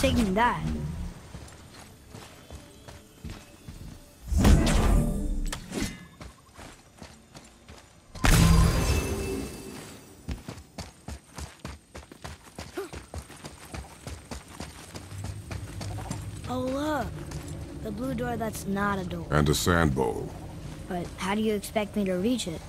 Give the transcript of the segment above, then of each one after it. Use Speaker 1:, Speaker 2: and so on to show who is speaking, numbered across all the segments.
Speaker 1: taking that? Oh, look. The blue door that's not a door.
Speaker 2: And a sand bowl.
Speaker 1: But how do you expect me to reach it?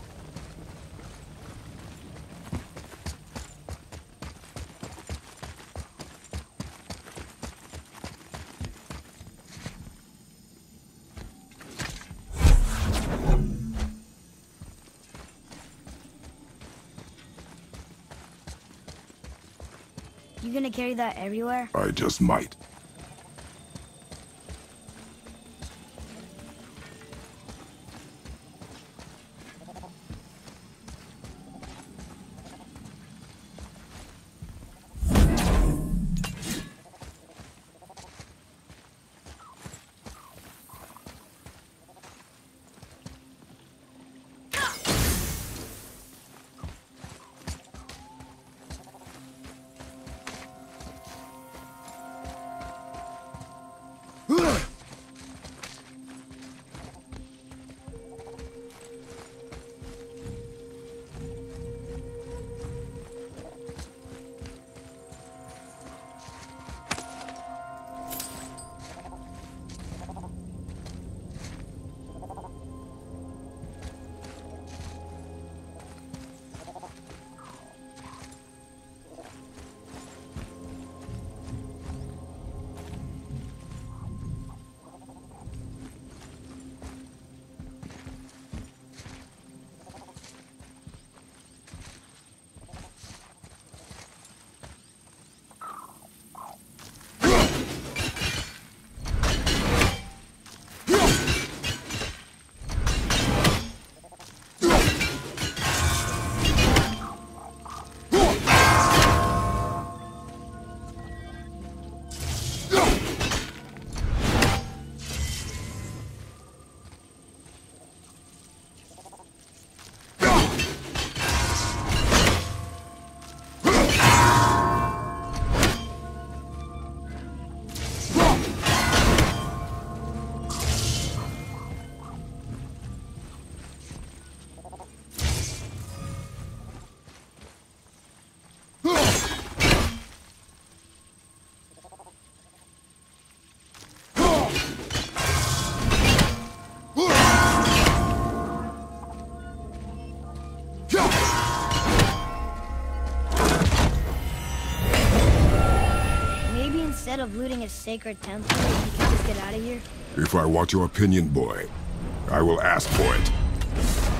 Speaker 1: You gonna carry that everywhere?
Speaker 2: I just might.
Speaker 1: Of looting a sacred temple, you can just get out of here?
Speaker 2: If I want your opinion, boy, I will ask for it.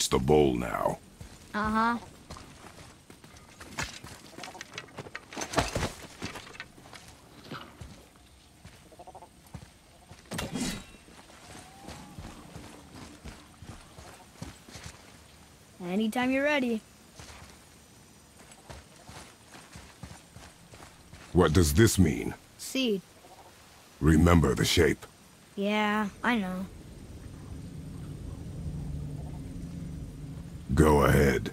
Speaker 2: Reach the bowl now.
Speaker 1: Uh-huh. Anytime you're ready.
Speaker 2: What does this mean?
Speaker 1: Seed.
Speaker 2: Remember the shape.
Speaker 1: Yeah, I know.
Speaker 2: Go ahead.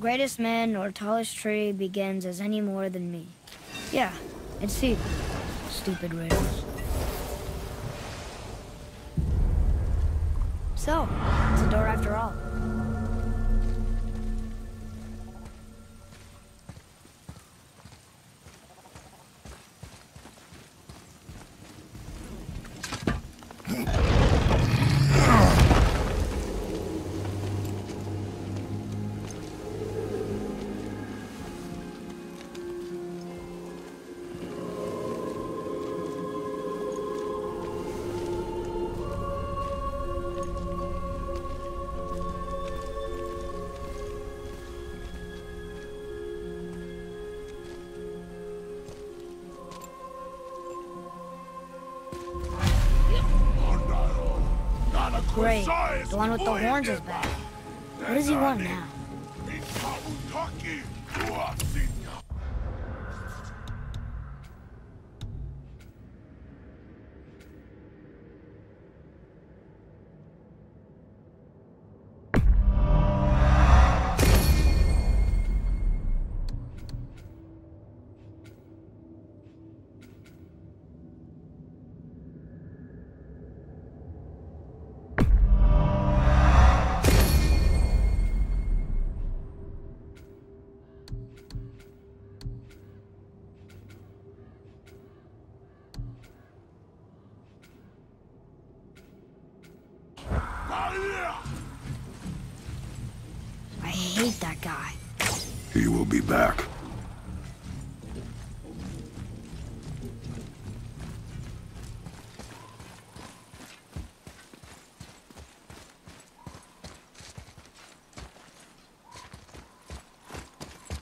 Speaker 1: Greatest man or tallest tree begins as any more than me. Yeah, it's seed. Stupid riddles. So, it's a door after all. One with the horns is back. What does he want now?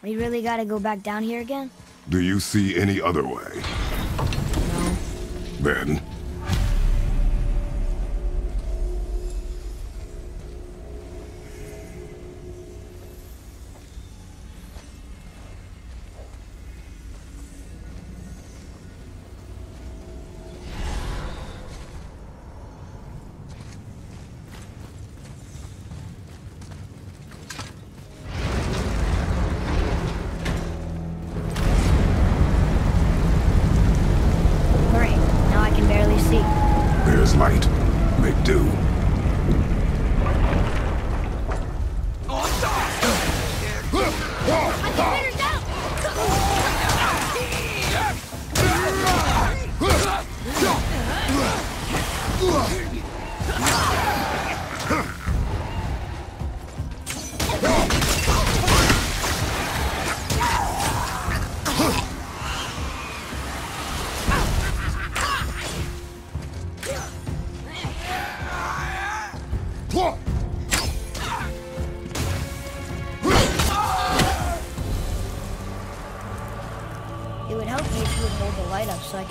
Speaker 1: We really gotta go back down here again?
Speaker 2: Do you see any other way?
Speaker 1: No.
Speaker 2: Then,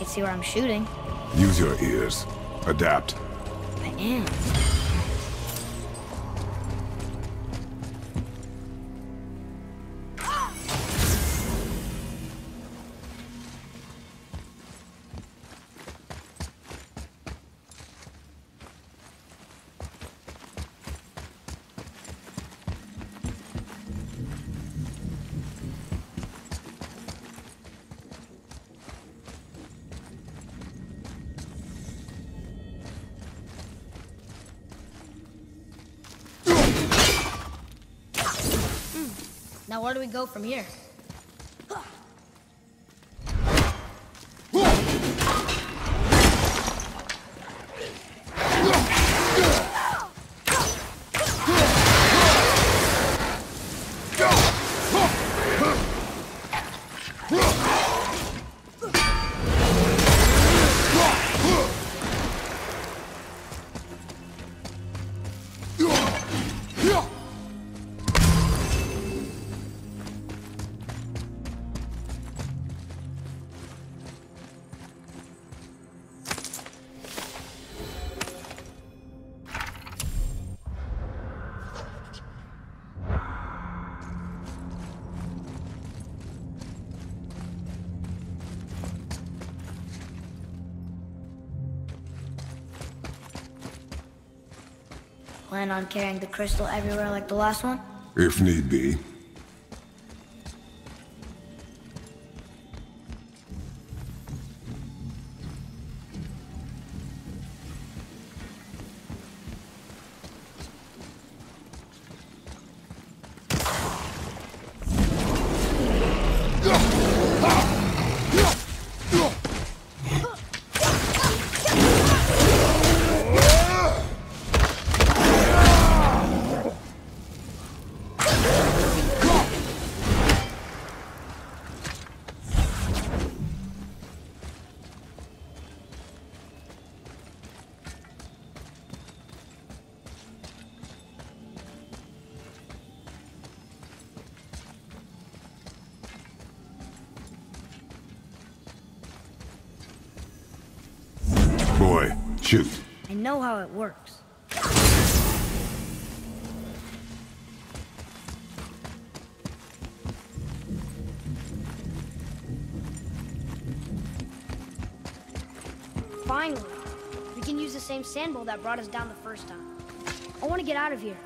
Speaker 1: see where I'm shooting.
Speaker 2: Use your ears. Adapt.
Speaker 1: Do we go from here?
Speaker 3: Plan on carrying the crystal everywhere like the last one?
Speaker 2: If need be.
Speaker 3: How it works.
Speaker 1: Finally, we can use the same sandbowl that brought us down the first time. I want to get out of here.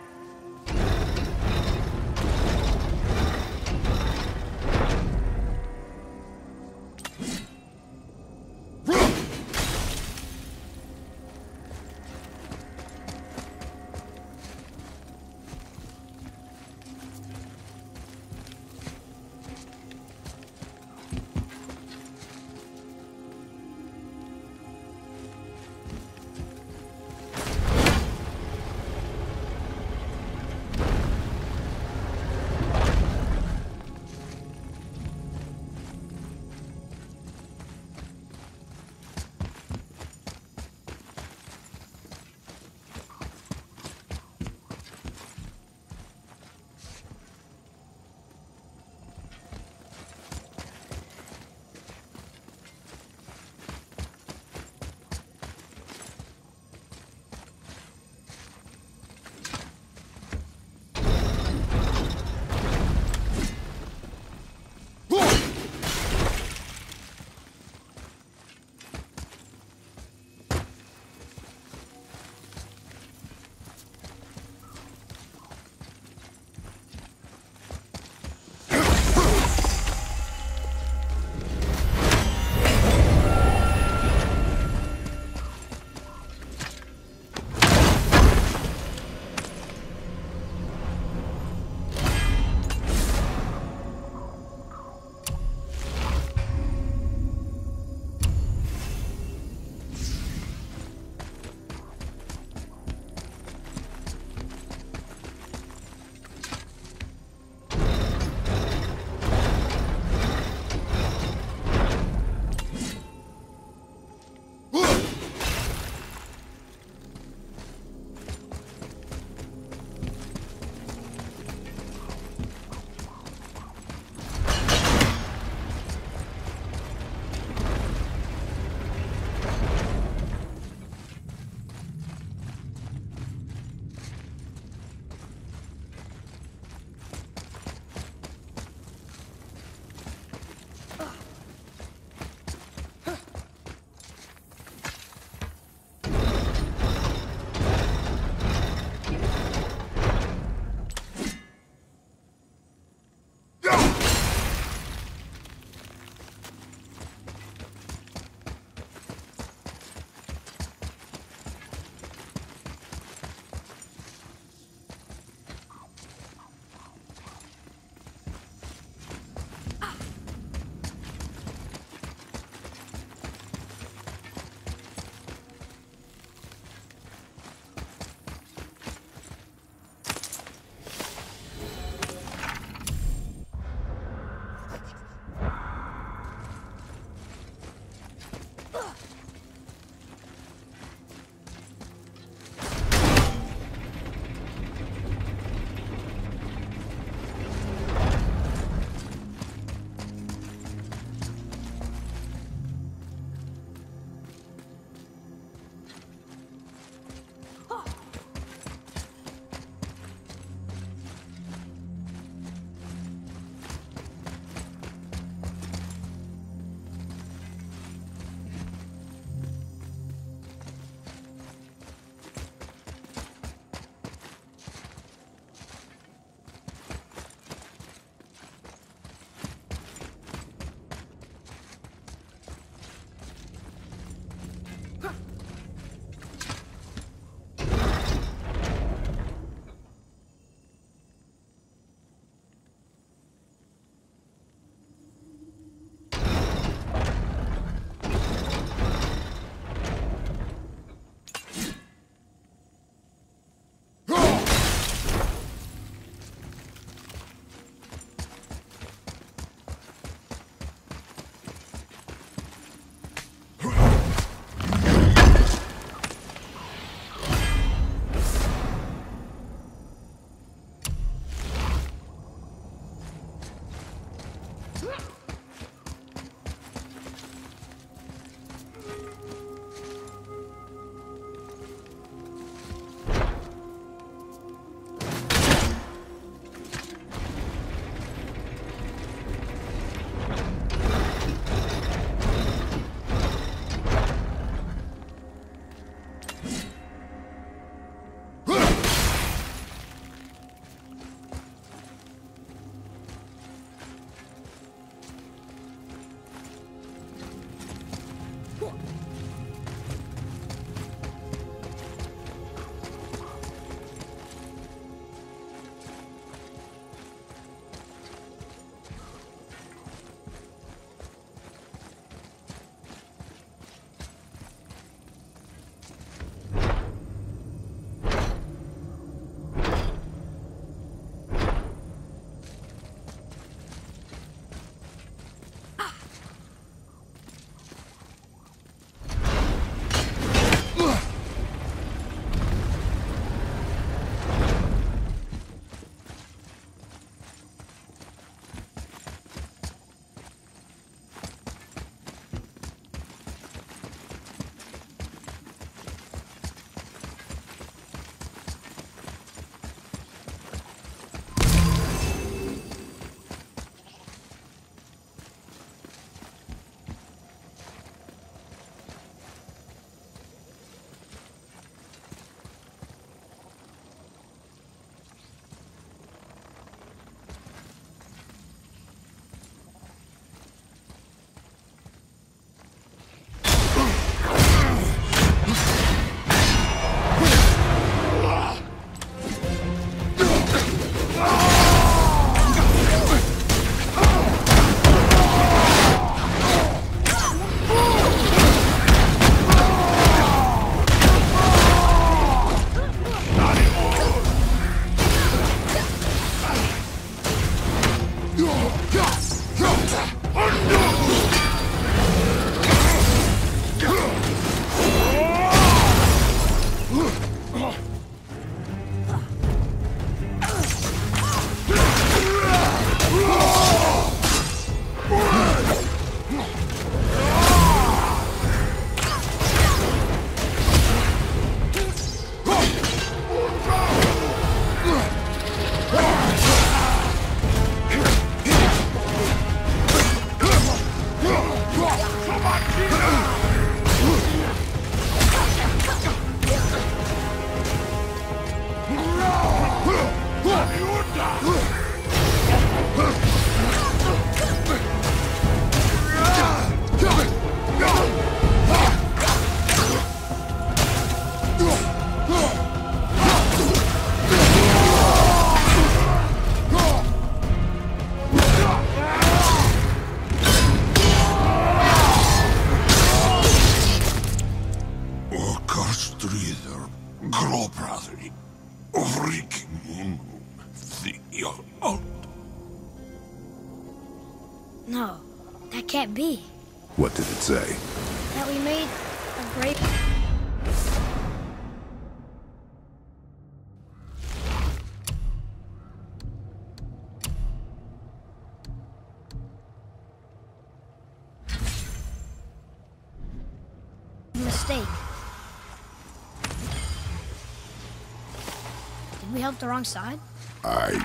Speaker 2: The
Speaker 1: wrong side?
Speaker 2: I.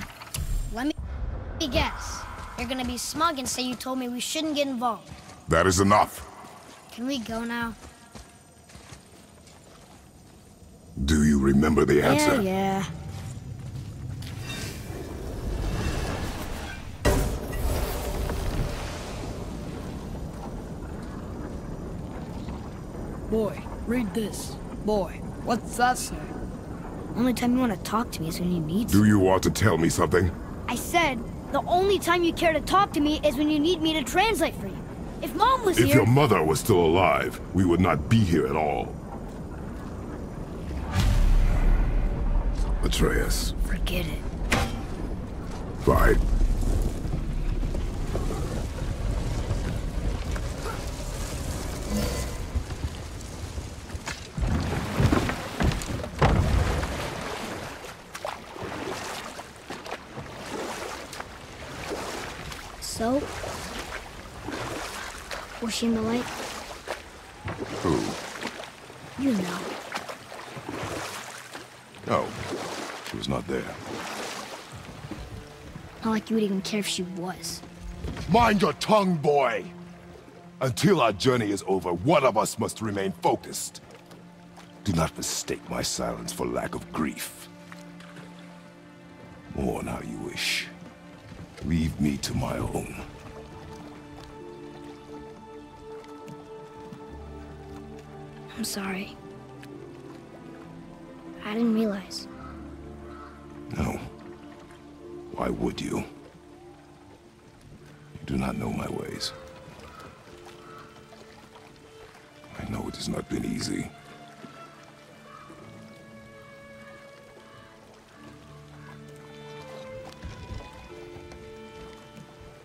Speaker 1: Let me guess. You're gonna be smug and say you told me we shouldn't get involved.
Speaker 2: That is enough.
Speaker 1: Can we go now?
Speaker 2: Do you remember the answer?
Speaker 1: Yeah, yeah.
Speaker 4: Boy, read this. Boy, what's that say?
Speaker 1: Only time you want to talk to me is when you need
Speaker 2: Do you want to tell me something?
Speaker 1: I said, the only time you care to talk to me is when you need me to translate for you. If Mom was
Speaker 2: If
Speaker 1: here...
Speaker 2: your mother was still alive, we would not be here at all. Atreus.
Speaker 1: Forget it.
Speaker 2: Fine.
Speaker 1: She in the light?
Speaker 2: Who?
Speaker 1: You know.
Speaker 2: No. She was not there.
Speaker 1: Not like you would even care if she was.
Speaker 2: Mind your tongue, boy! Until our journey is over, one of us must remain focused. Do not mistake my silence for lack of grief. Mourn how you wish. Leave me to my own.
Speaker 1: I'm sorry. I didn't realize.
Speaker 2: No. Why would you? You do not know my ways. I know it has not been easy.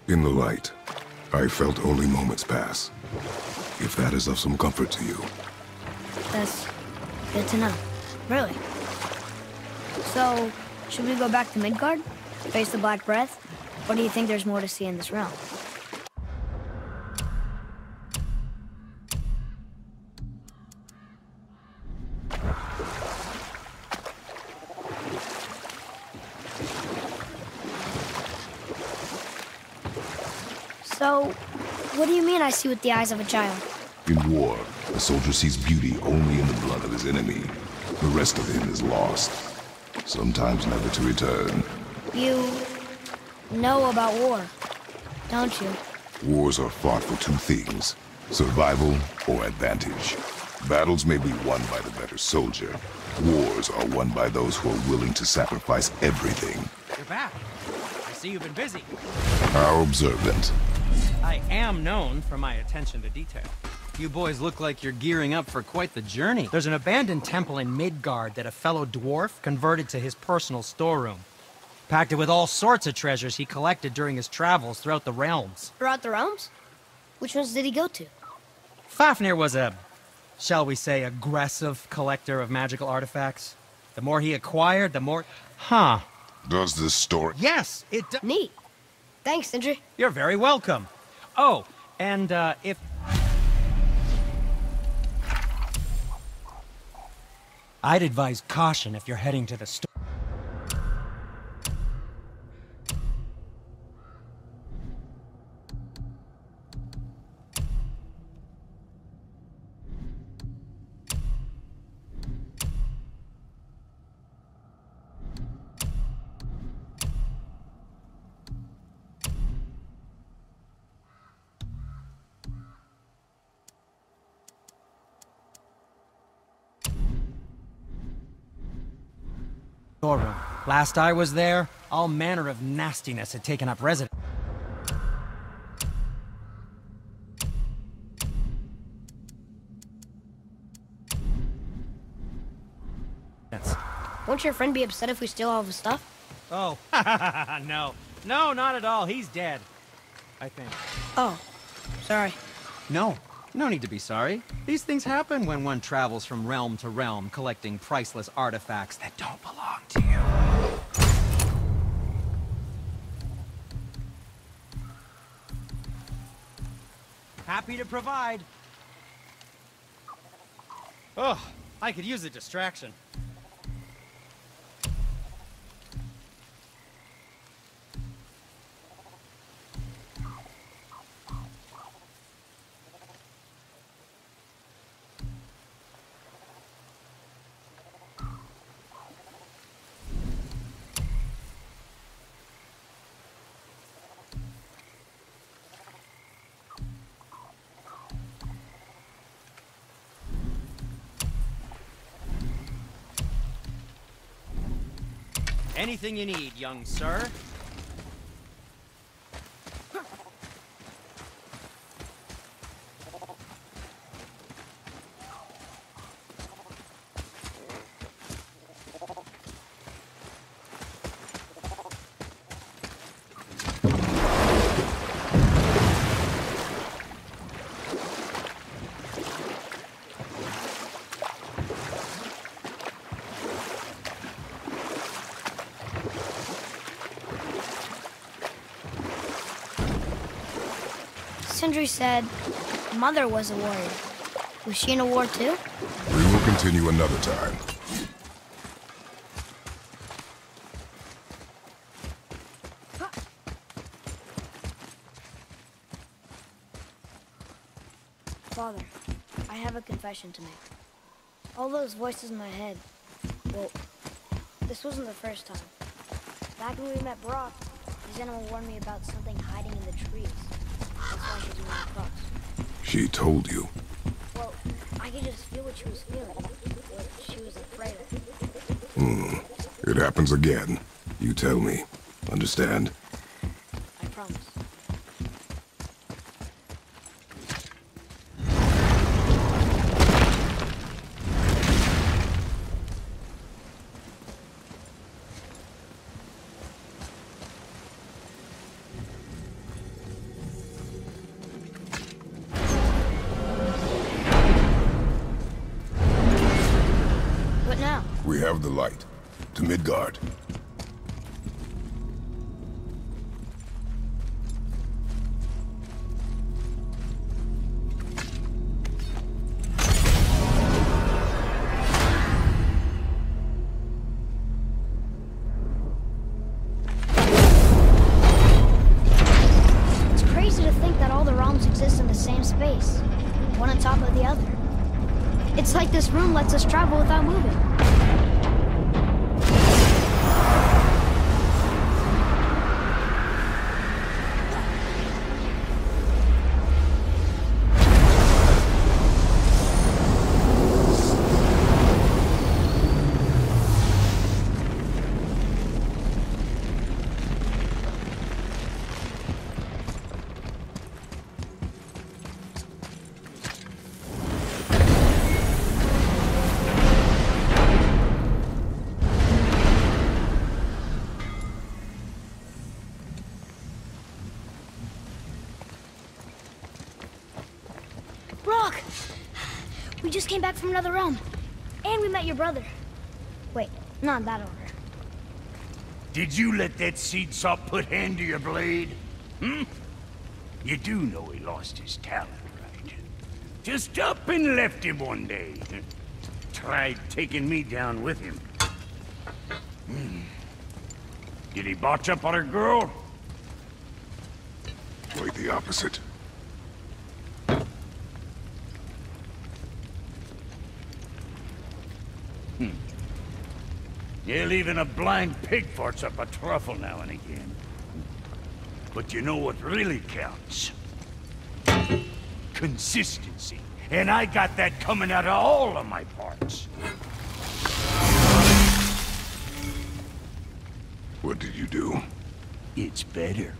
Speaker 2: In the light, I felt only moments pass. If that is of some comfort to you.
Speaker 1: That's good to know. Really. So, should we go back to Midgard? Face the Black Breath? Or do you think there's more to see in this realm? So, what do you mean I see with the eyes of a child?
Speaker 2: In war, soldier sees beauty only in the blood of his enemy. The rest of him is lost, sometimes never to return.
Speaker 1: You know about war, don't you?
Speaker 2: Wars are fought for two things, survival or advantage. Battles may be won by the better soldier. Wars are won by those who are willing to sacrifice everything.
Speaker 5: You're back. I see you've been busy.
Speaker 2: How observant.
Speaker 5: I am known for my attention to detail. You boys look like you're gearing up for quite the journey. There's an abandoned temple in Midgard that a fellow dwarf converted to his personal storeroom. Packed it with all sorts of treasures he collected during his travels throughout the realms.
Speaker 1: Throughout the realms? Which ones did he go to?
Speaker 5: Fafnir was a, shall we say, aggressive collector of magical artifacts. The more he acquired, the more... Huh.
Speaker 2: Does this story...
Speaker 5: Yes, it does.
Speaker 6: Neat. Thanks, Sindri.
Speaker 5: You're very welcome. Oh, and uh, if... I'd advise caution if you're heading to the store. Storeroom. Last I was there, all manner of nastiness had taken up residence.
Speaker 1: Won't your friend be upset if we steal all the stuff?
Speaker 5: Oh, no. No, not at all. He's dead. I think.
Speaker 7: Oh, sorry.
Speaker 5: No. No need to be sorry. These things happen when one travels from realm to realm, collecting priceless artifacts that don't belong to you. Happy to provide. Oh, I could use a distraction. Anything you need, young sir.
Speaker 1: Sindri said Mother was a warrior. Was she in a war too?
Speaker 2: We will continue another time.
Speaker 1: Father, I have a confession to make. All those voices in my head, well, this wasn't the first time. Back when we met Brock, his animal warned me about something hiding in the trees. That's why she didn't want to cross.
Speaker 2: She told you.
Speaker 1: Well, I could just feel what she was feeling, what she was afraid of. Hmm.
Speaker 2: It happens again. You tell me. Understand?
Speaker 1: That
Speaker 3: seed sop put hand to your blade? Hmm? You do know he lost his talent, right? Just up and left him one day. Tried taking me down with him. Hmm. Did he botch up on a girl?
Speaker 2: Quite the opposite.
Speaker 3: Yeah, even a blind pig farts up a truffle now and again. But you know what really counts? Consistency. And I got that coming out of all of my parts.
Speaker 2: What did you do?
Speaker 3: It's better.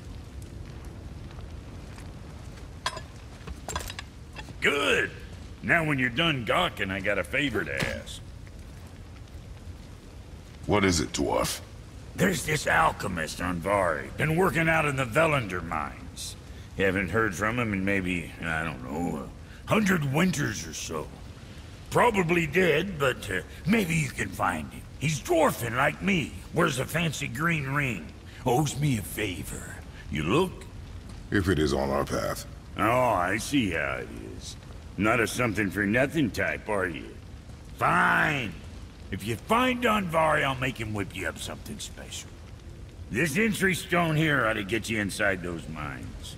Speaker 3: Good. Now when you're done gawking, I got a favor to ask.
Speaker 2: What is it, Dwarf?
Speaker 3: There's this alchemist Andvari. Been working out in the Völunder mines. Haven't heard from him in maybe, I don't know, a hundred winters or so. Probably dead, but uh, maybe you can find him. He's dwarfing like me. Wears a fancy green ring. Owes me a favor. You look?
Speaker 2: If it is on our path.
Speaker 3: Oh, I see how it is. Not a something-for-nothing type, are you? Fine. If you find Andvari, I'll make him whip you up something special. This entry stone here ought to get you inside those mines.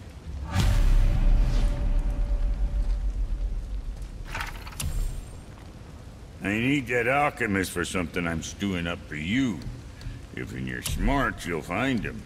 Speaker 3: I need that alchemist for something I'm stewing up for you. If you're smart, you'll find him.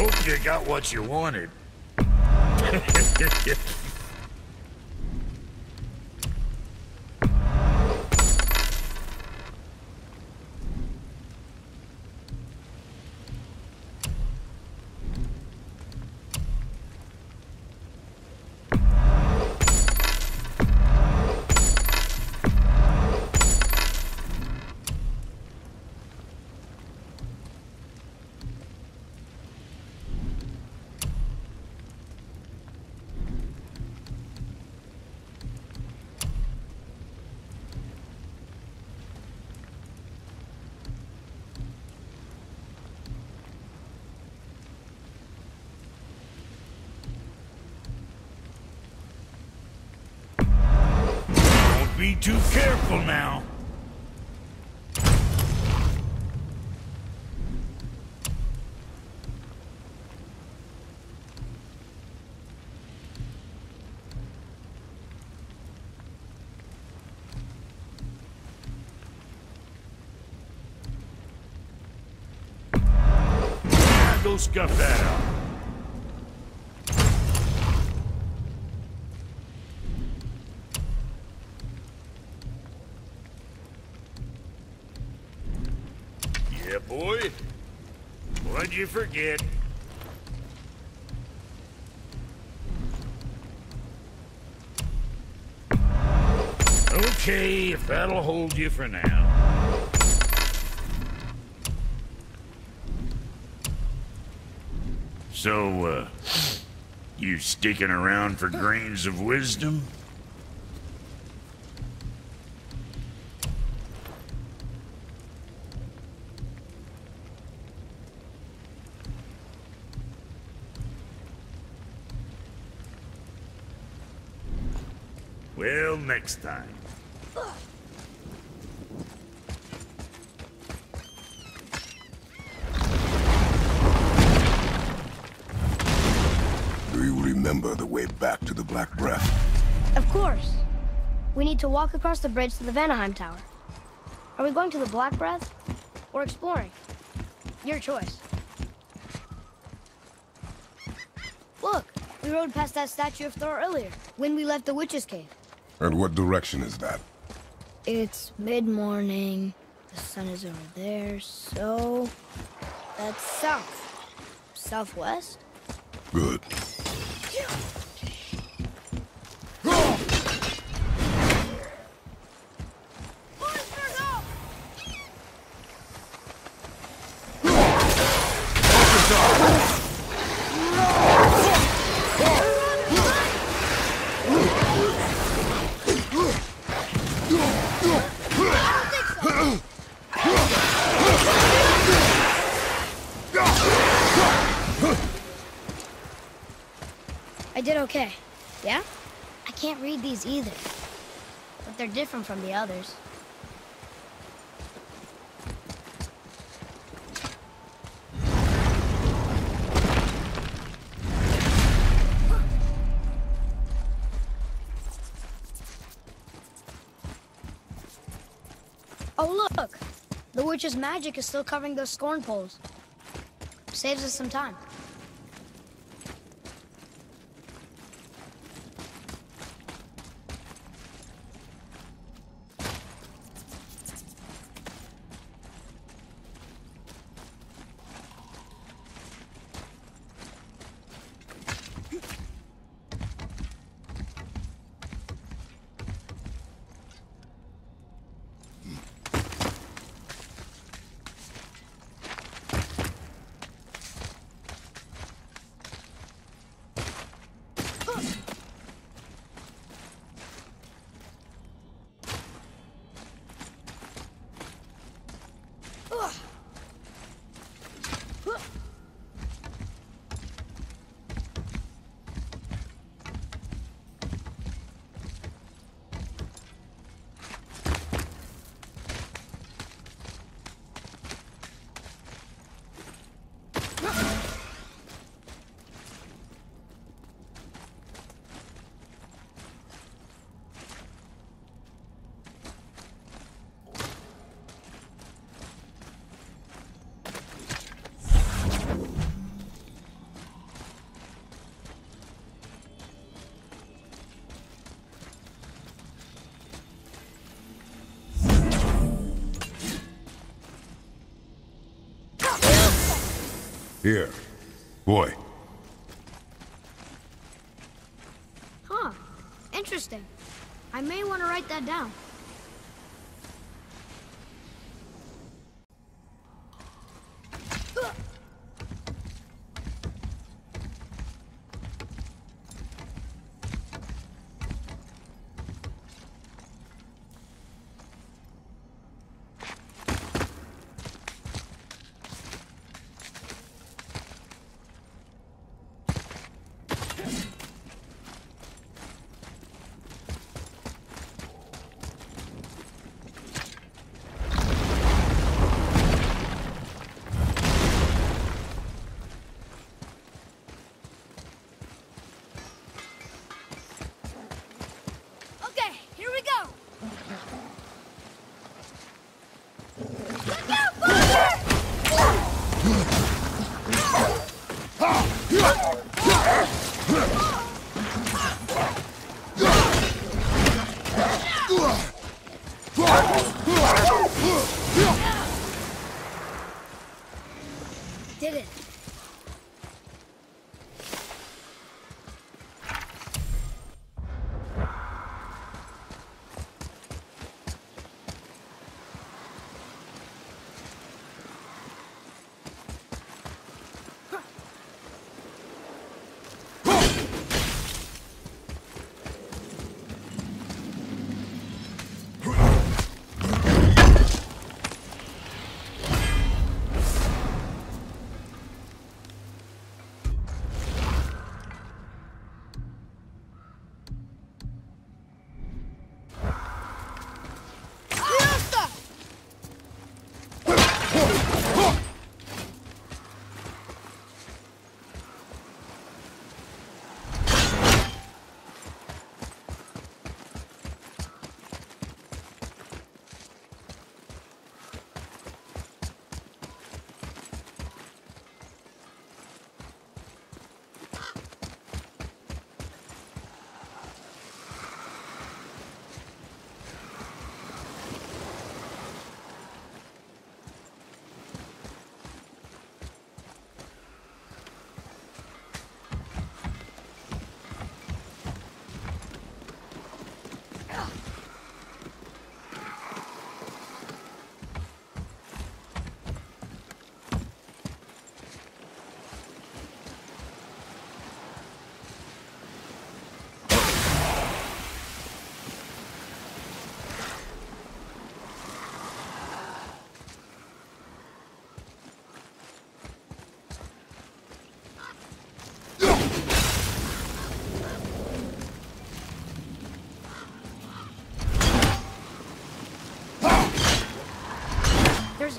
Speaker 3: Hope you got what you wanted. careful now. Scuff that out. Yeah, boy. What'd you forget? Okay, if that'll hold you for now. So, uh, you sticking around for grains of wisdom? Next time.
Speaker 2: Do you remember the way back to the Black Breath?
Speaker 1: Of course. We need to walk across the bridge to the Vanaheim Tower. Are we going to the Black Breath or exploring? Your choice. Look, we rode past that statue of Thor earlier, when we left the Witch's Cave.
Speaker 2: And what direction is that?
Speaker 1: It's mid-morning, the sun is over there, so... That's south. Southwest?
Speaker 2: Good.
Speaker 1: I did okay. Yeah? I can't read these either. But they're different from the others. Oh, look! The witch's magic is still covering those scorn poles. Saves us some time.
Speaker 2: Here. Boy.
Speaker 1: Huh. Interesting. I may want to write that down.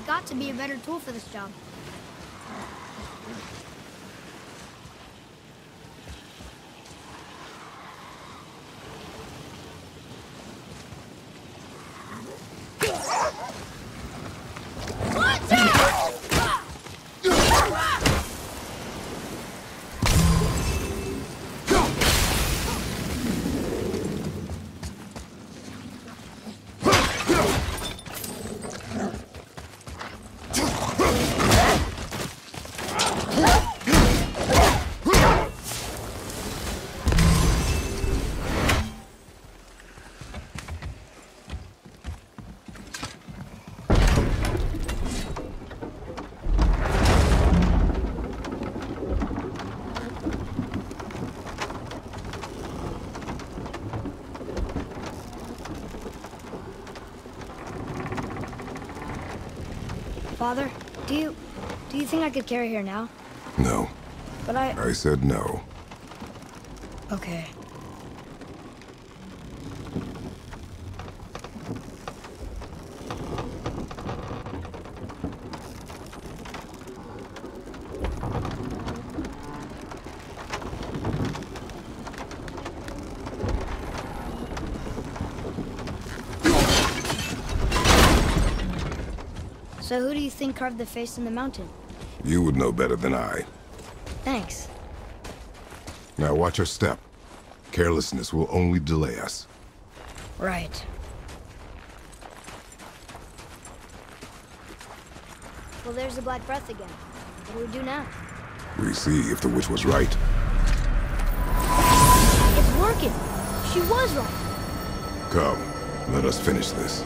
Speaker 1: Got to be a better tool for this job. Father, do you... do you think I could carry her now?
Speaker 2: No.
Speaker 1: But I...
Speaker 2: I said no.
Speaker 1: Okay. So who do you think carved the face in the mountain?
Speaker 2: You would know better than I.
Speaker 1: Thanks.
Speaker 2: Now watch your step. Carelessness will only delay us.
Speaker 1: Right. Well, there's the Black Breath again. What do we do now?
Speaker 2: We see if the witch was right.
Speaker 1: It's working! She was right!
Speaker 2: Come, let us finish this.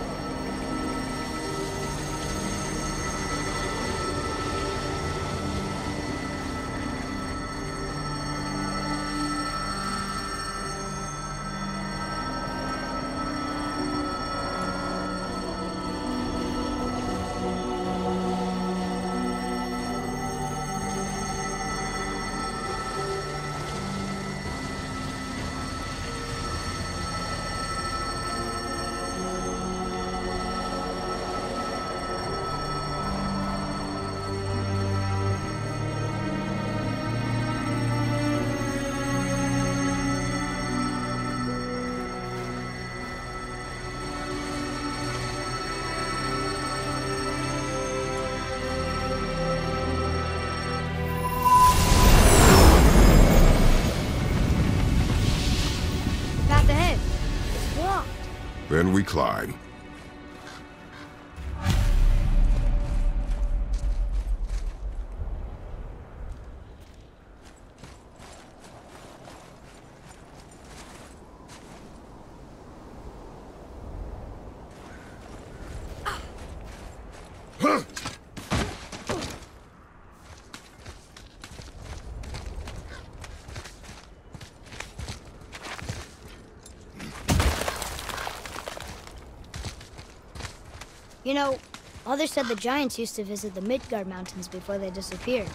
Speaker 1: You know, Mother said the giants used to visit the Midgard Mountains before they disappeared.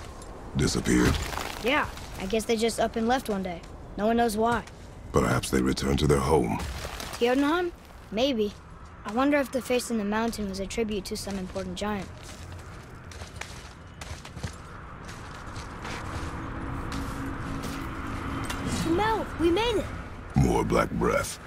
Speaker 2: Disappeared.
Speaker 1: Yeah, I guess they just up and left one day. No one knows why.
Speaker 2: Perhaps they returned to their home.
Speaker 1: Jotunheim? Maybe. I wonder if the face in the mountain was a tribute to some important giant. Mel, we made it!
Speaker 2: More black breath.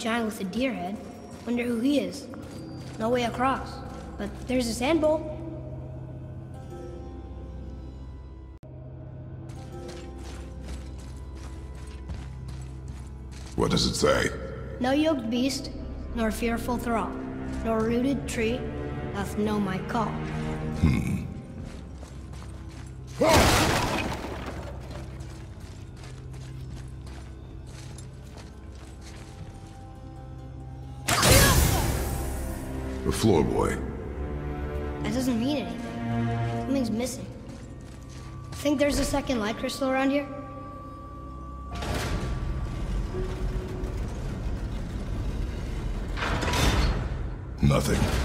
Speaker 1: Giant with a deer head. Wonder who he is. No way across. But there's a sand bowl.
Speaker 2: What does it say?
Speaker 1: No yoked beast, nor fearful thrall, nor rooted tree doth know my call.
Speaker 2: The floor boy.
Speaker 1: That doesn't mean anything. Something's missing. Think there's a second light crystal around here?
Speaker 2: Nothing.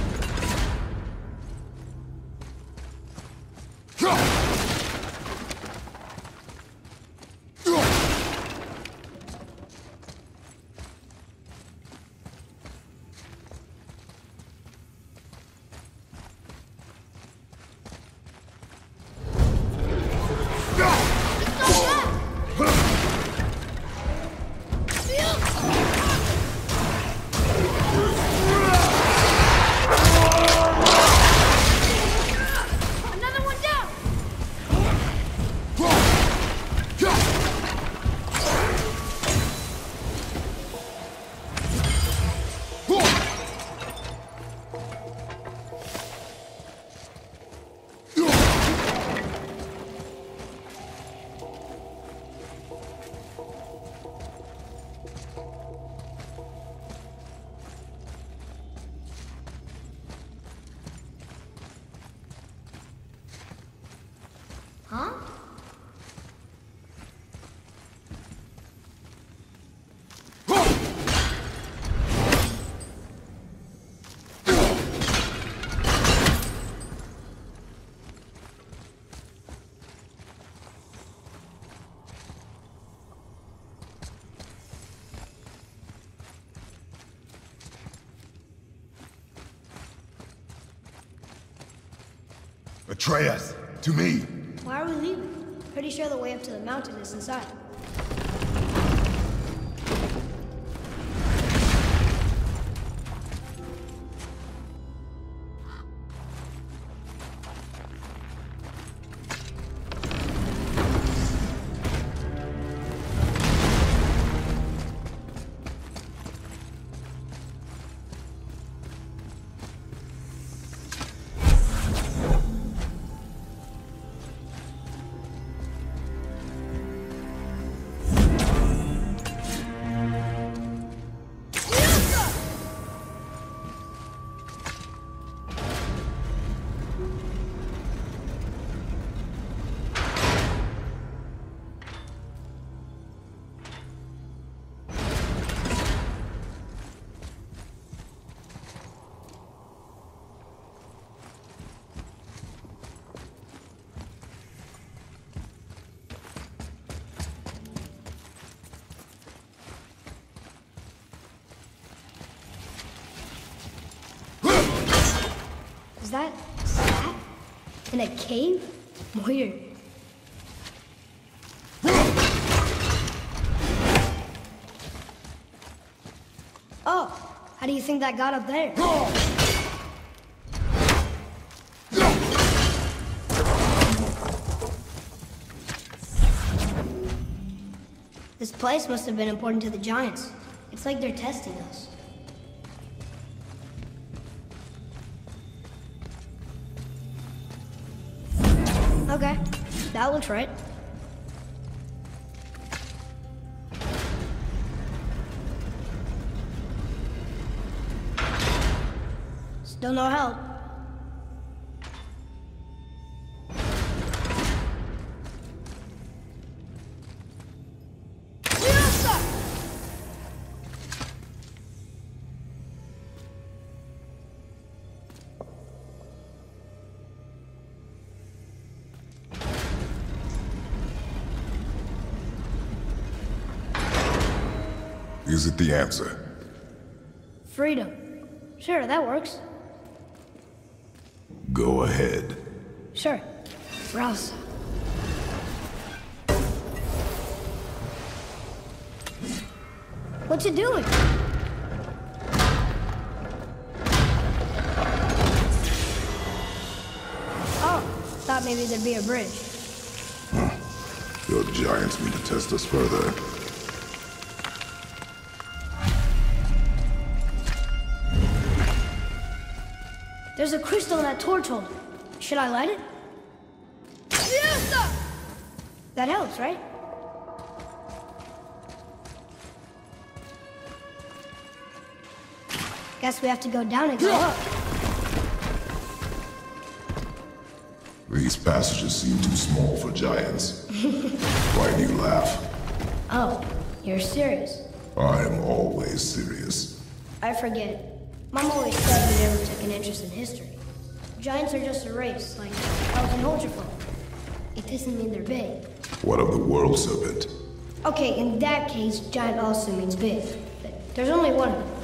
Speaker 2: Atreus, to me.
Speaker 1: Why are we leaving? Pretty sure the way up to the mountain is inside. In a cave? Weird. Oh, how do you think that got up there? This place must have been important to the Giants. It's like they're testing us. That right. Still no help.
Speaker 2: Is it the answer?
Speaker 1: Freedom. Sure, that works.
Speaker 2: Go ahead.
Speaker 1: Sure. Rouse. What you doing? Oh, thought maybe there'd be a bridge.
Speaker 2: Your giants mean to test us further.
Speaker 1: There's a crystal in that torch holder. Should I light it? Yes! That helps, right? Guess we have to go down and go up.
Speaker 2: These passages seem too small for giants. Why do you laugh?
Speaker 1: Oh, you're serious.
Speaker 2: I'm always serious.
Speaker 1: I forget. Mom always said we never took an interest in history. Giants are just a race, like elves and Holgerfolk. It doesn't mean they're big.
Speaker 2: What of the world serpent?
Speaker 1: Okay, in that case, giant also means big. But there's only one of them.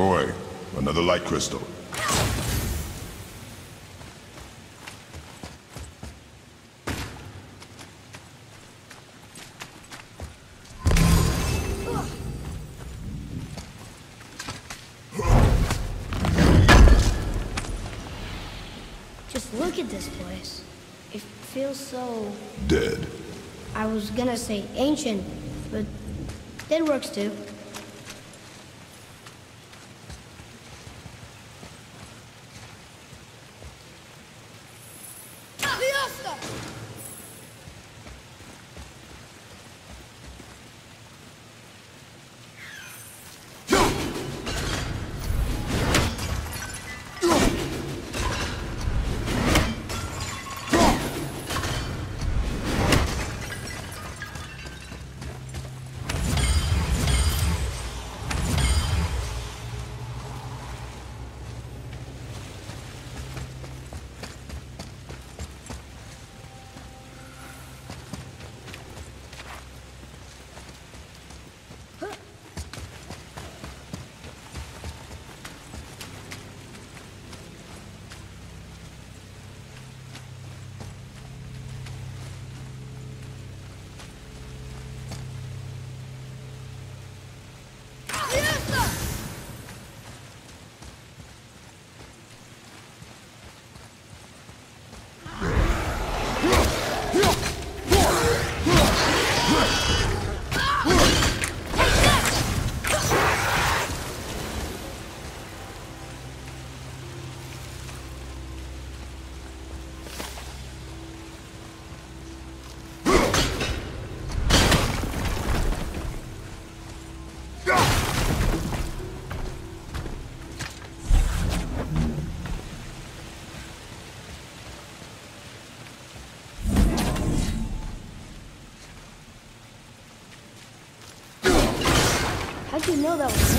Speaker 2: Boy, another light crystal.
Speaker 1: Just look at this place. It feels so...
Speaker 2: Dead.
Speaker 1: I was gonna say ancient, but dead works too. You know that was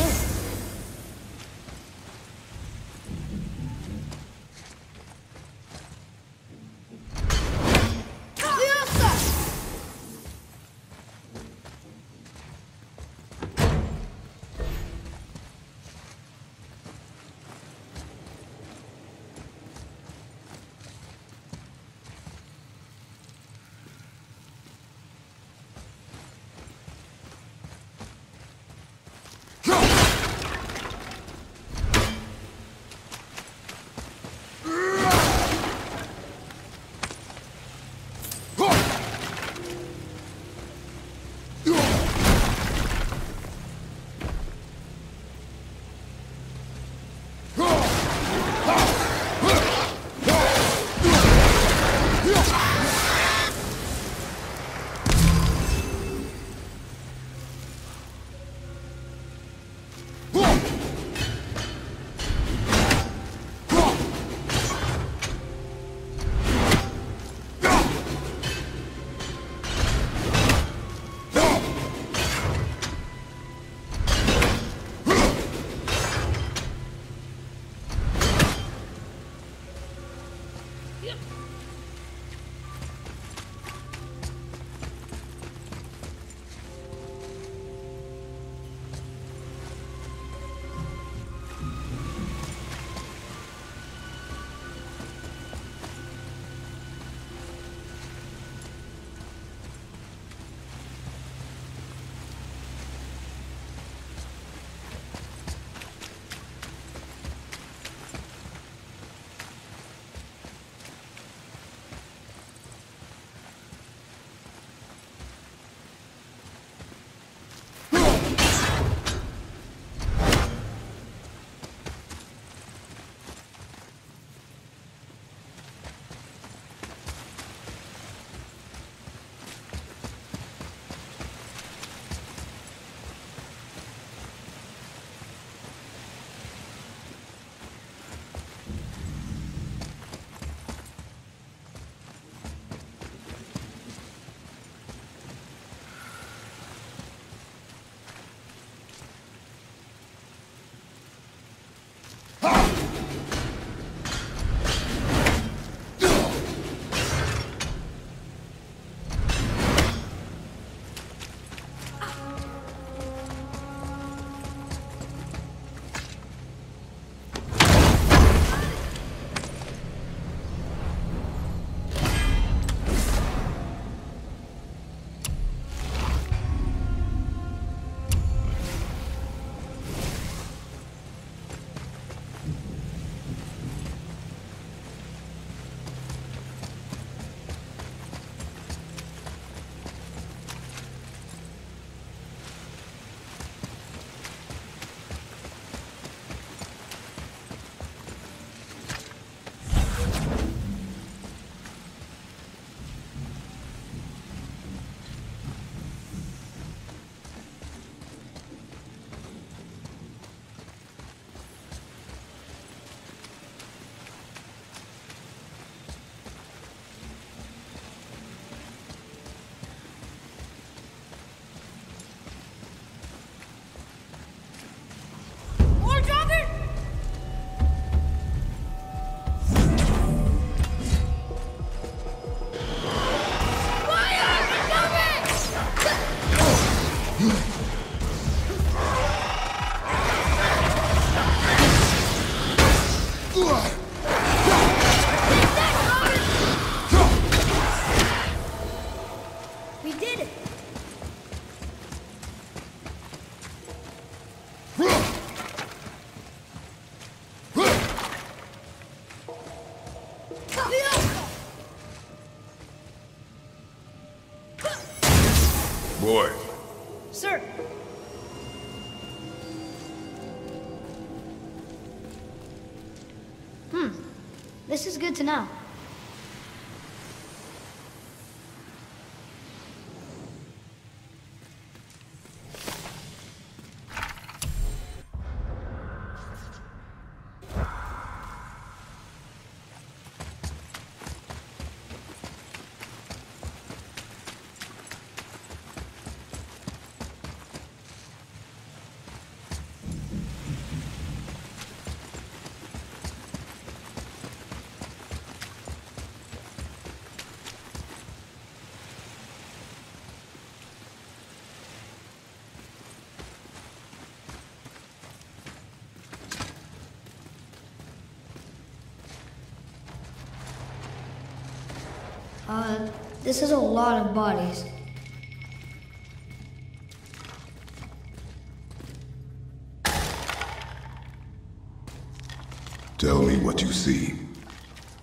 Speaker 1: good to know. Uh, this is a lot of bodies.
Speaker 2: Tell me what you see.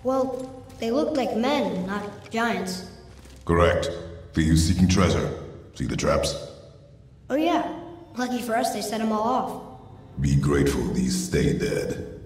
Speaker 1: Well, they look like men, not giants.
Speaker 2: Correct. Thieves seeking treasure. See the traps?
Speaker 1: Oh yeah, lucky for us they set them all off.
Speaker 2: Be grateful these stay dead.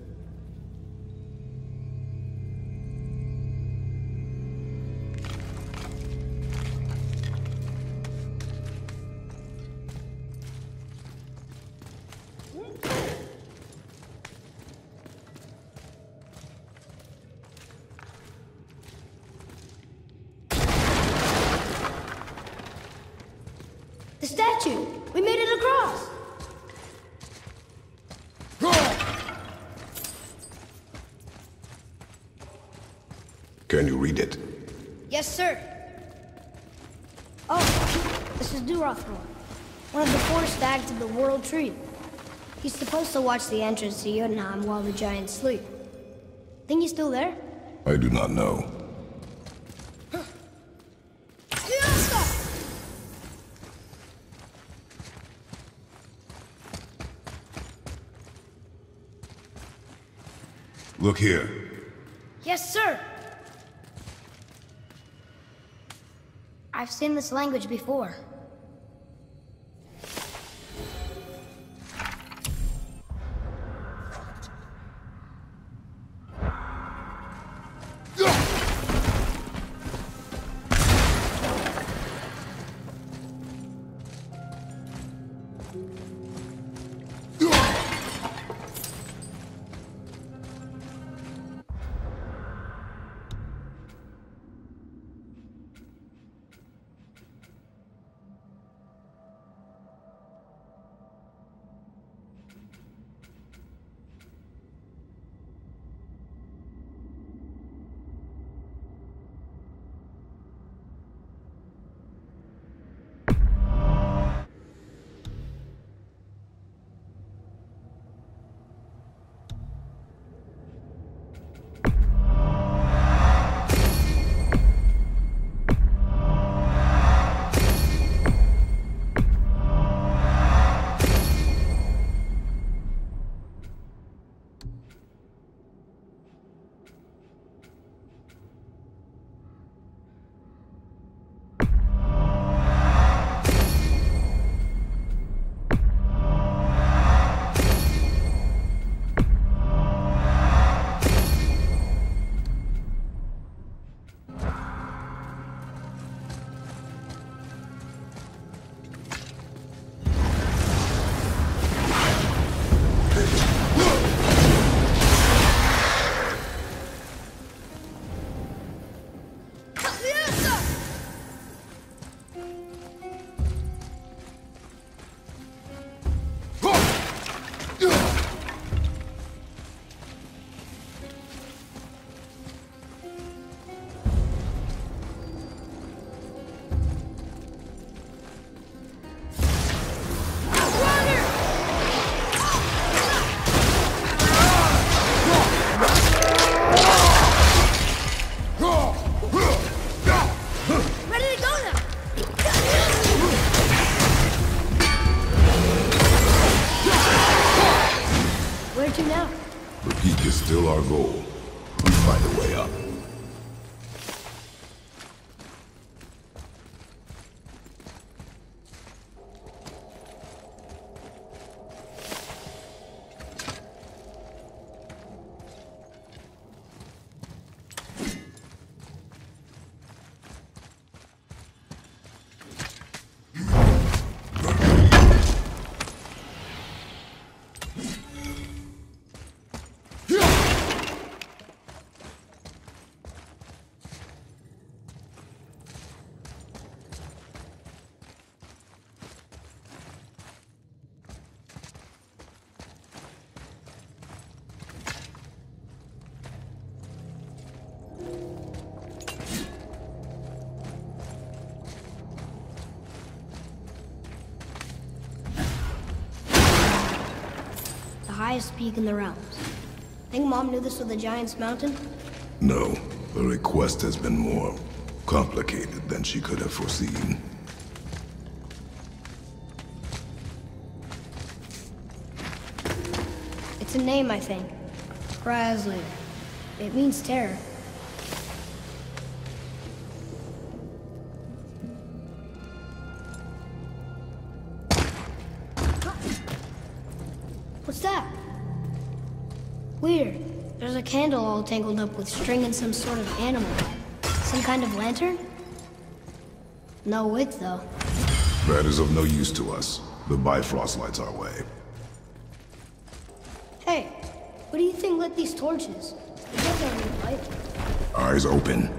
Speaker 1: Watch the entrance to Jotunheim while the giants sleep. Think he's still there?
Speaker 2: I do not know. Look here.
Speaker 1: Yes, sir. I've seen this language before. Highest peak in the realms. Think Mom knew this was the Giant's Mountain?
Speaker 2: No, the request has been more complicated than she could have foreseen.
Speaker 1: It's a name, I think. Kraslin. It means terror. All tangled up with string and some sort of animal. Some kind of lantern? No wick, though.
Speaker 2: That is of no use to us. The Bifrost lights our way.
Speaker 1: Hey, what do you think lit these torches? It doesn't need light.
Speaker 2: Eyes open.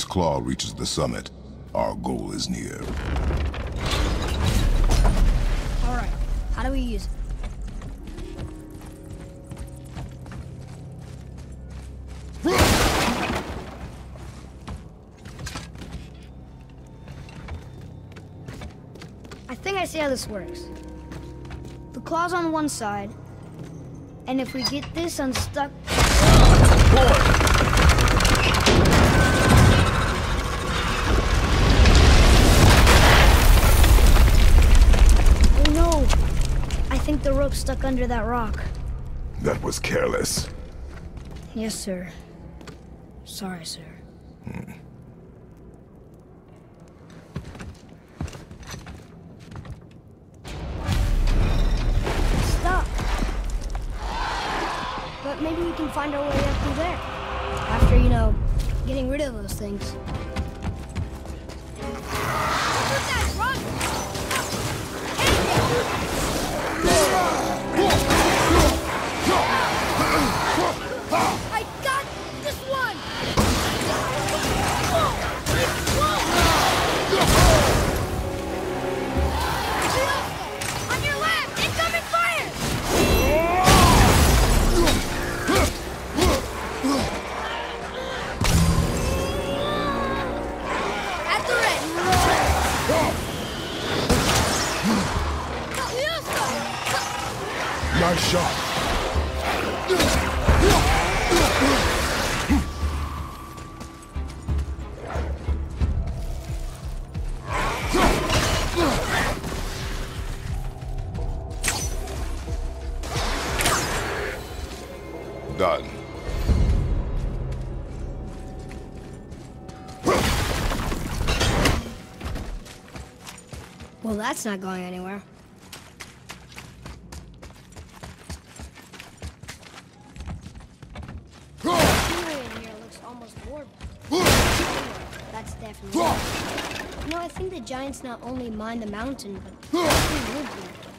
Speaker 2: And this claw reaches the summit, our goal is near.
Speaker 1: All right. How do we use it? I think I see how this works. The claw's on one side, and if we get this unstuck... Oh stuck under that rock.
Speaker 2: That was careless.
Speaker 1: Yes, sir. Sorry, sir. That's not going anywhere. The scenery in here looks almost warped. That's definitely. You know, I think the giants not only mine the mountain, but they.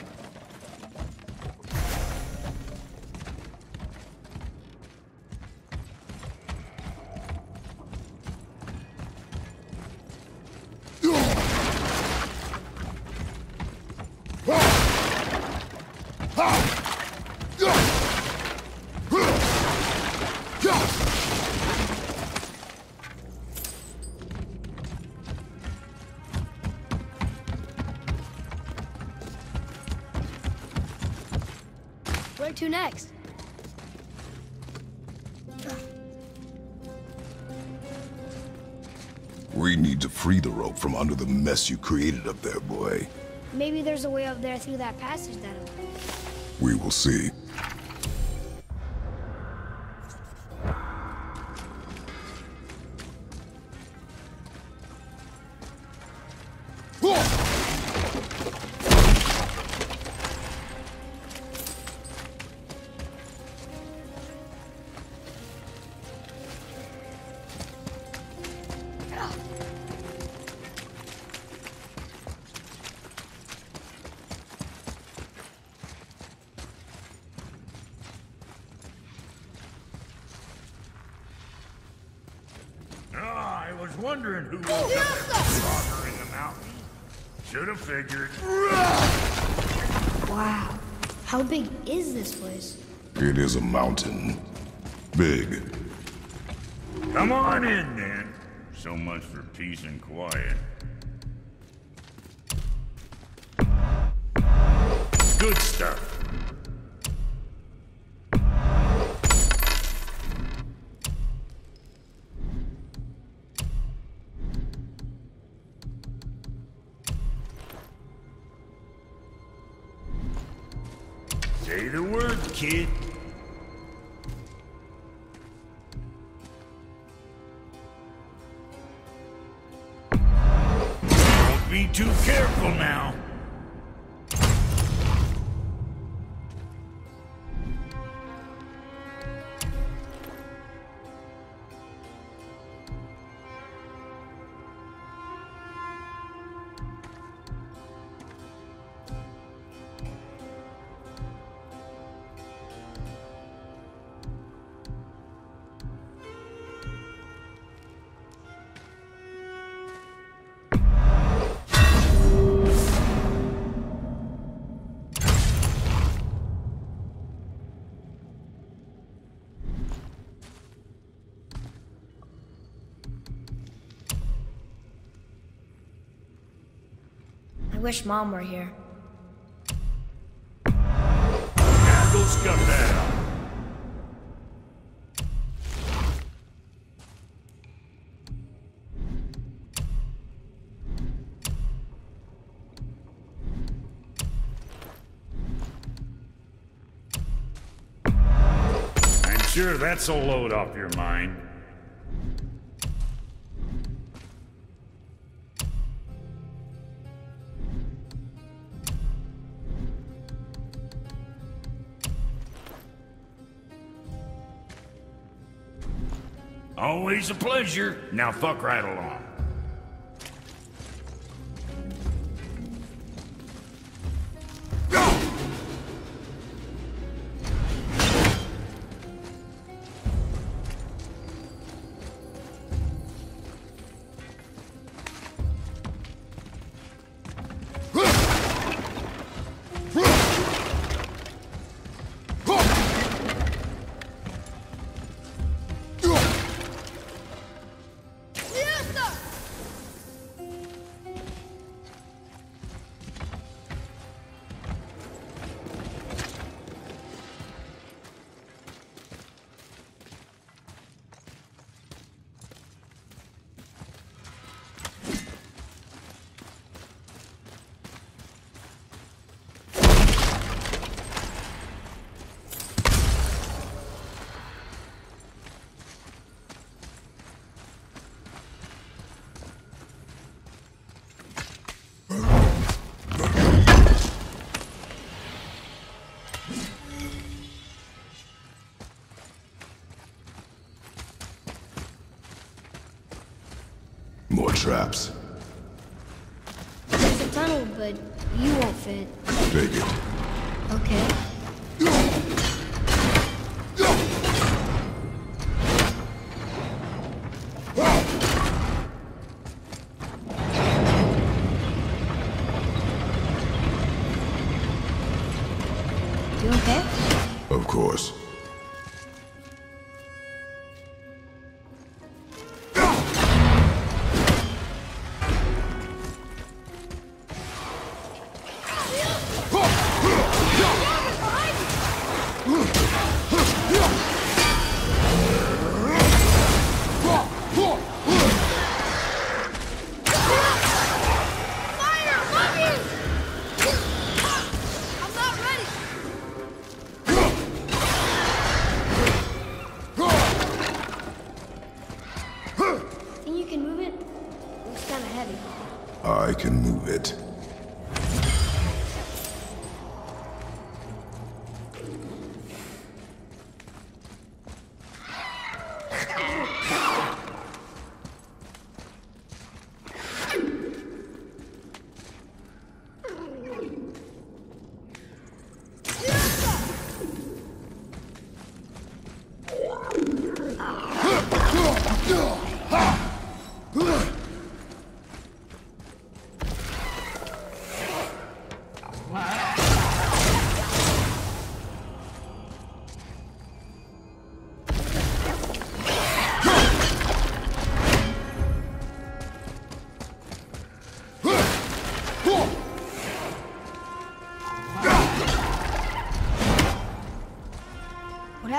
Speaker 2: The rope from under the mess you created up there, boy.
Speaker 1: Maybe there's a way up there through that passage that
Speaker 2: We will see.
Speaker 3: Much for peace and quiet.
Speaker 8: Wish Mom were here.
Speaker 3: I'm sure that's a load off your mind. Always a pleasure. Now fuck right along.
Speaker 2: Traps.
Speaker 1: There's a tunnel, but you won't fit.
Speaker 2: Take it.
Speaker 1: Okay.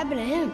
Speaker 1: Happened to him?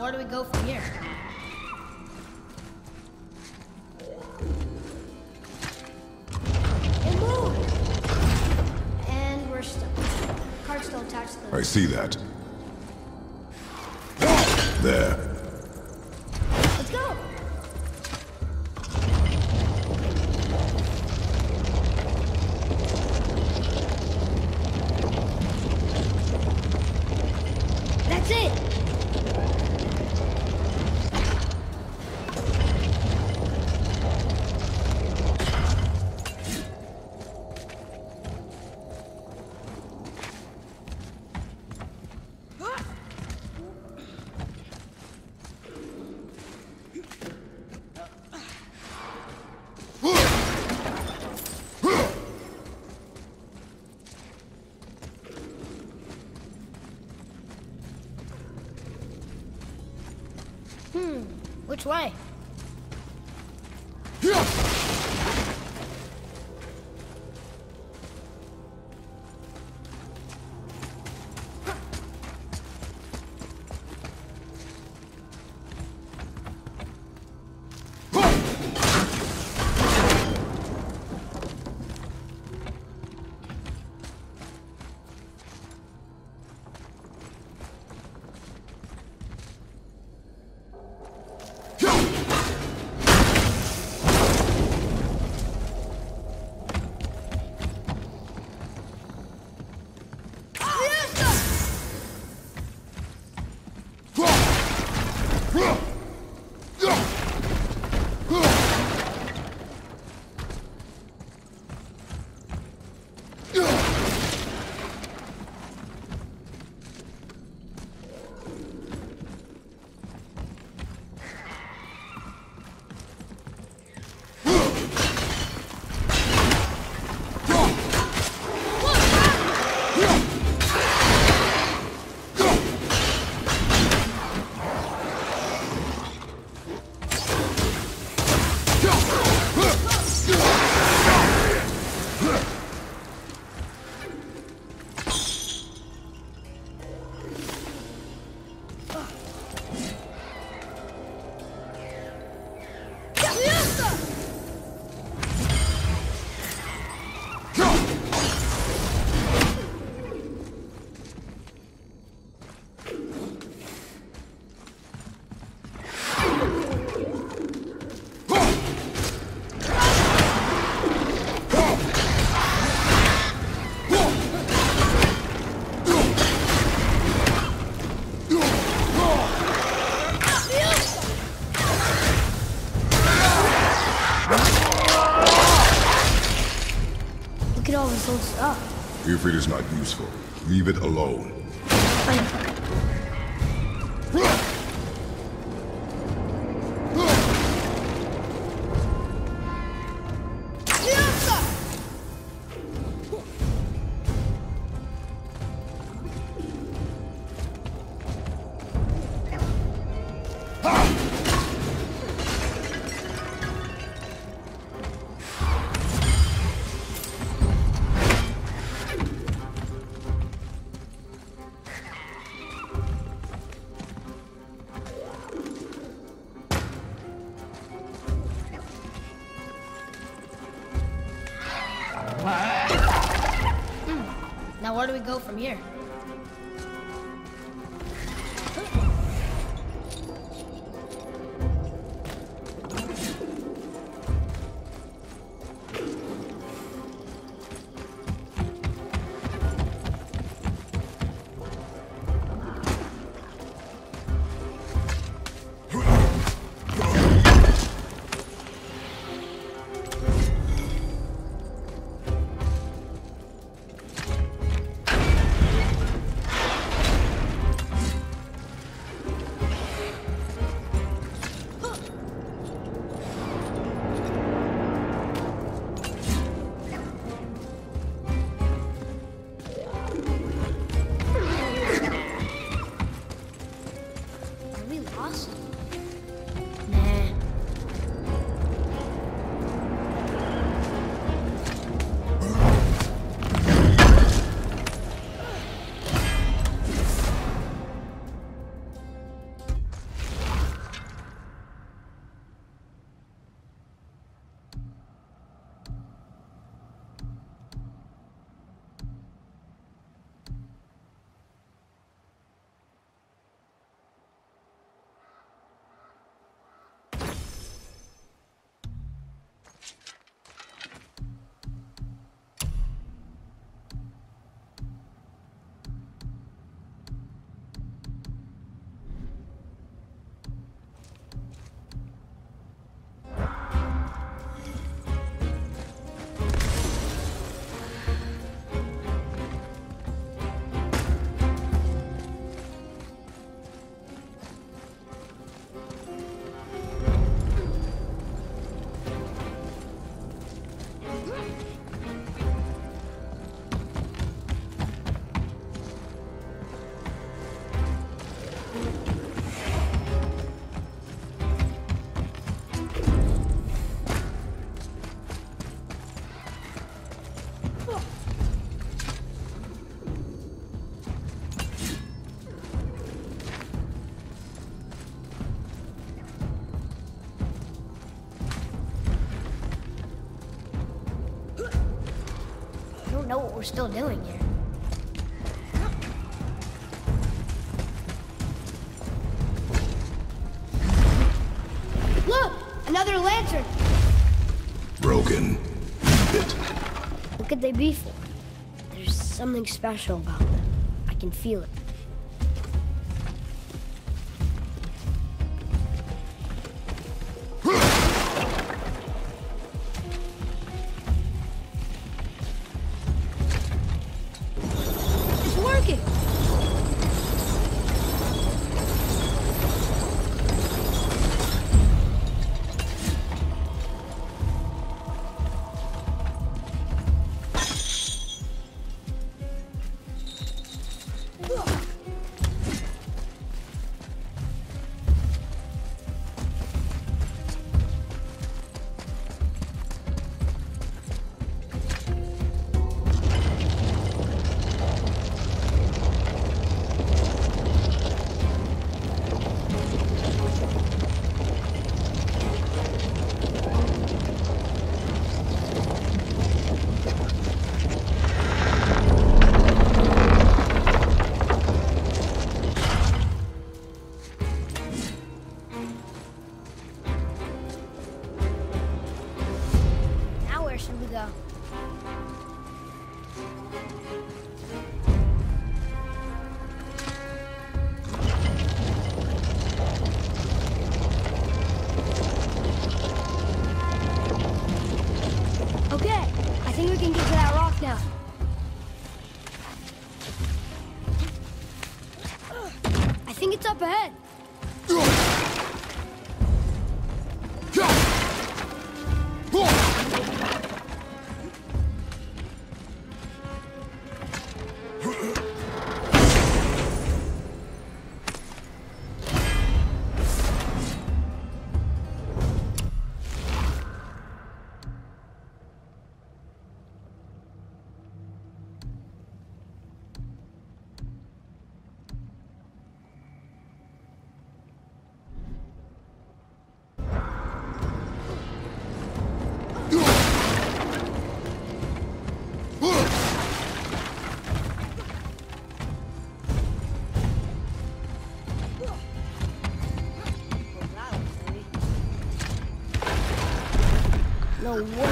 Speaker 1: Where do we go from here?
Speaker 9: It moved! And we're stuck. Still attached to the...
Speaker 2: I see that.
Speaker 1: Which way?
Speaker 2: If it is not useful, leave it alone.
Speaker 3: Where do we go from here?
Speaker 1: We lost?
Speaker 3: Nah. We're still doing here.
Speaker 1: Look! Another lantern!
Speaker 2: Broken. Leave it.
Speaker 1: What could they be for? There's something special about them. I can feel it. No way.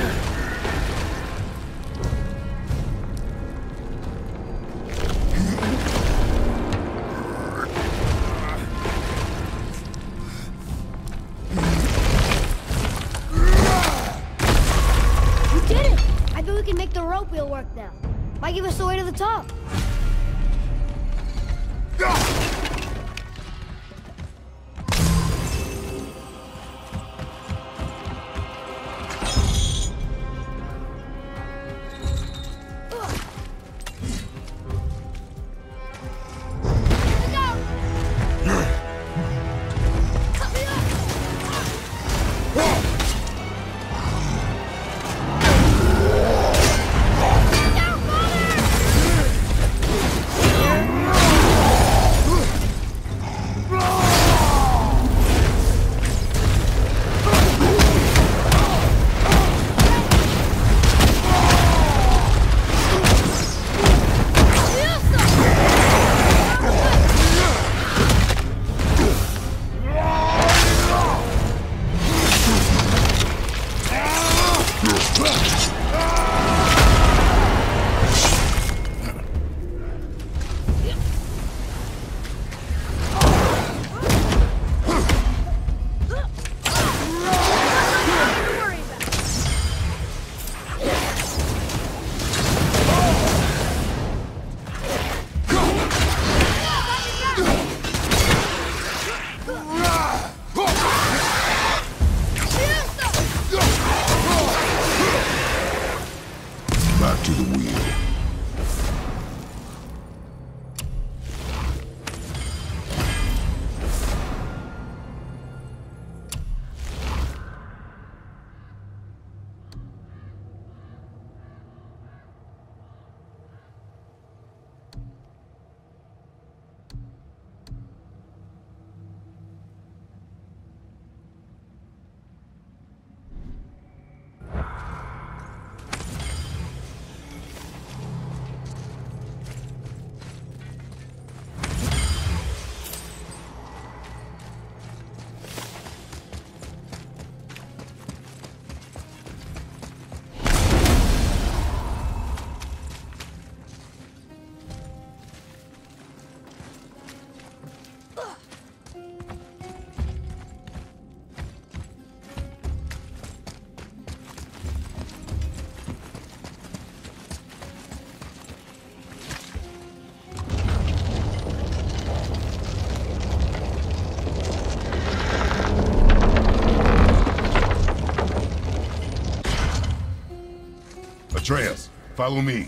Speaker 2: Follow me.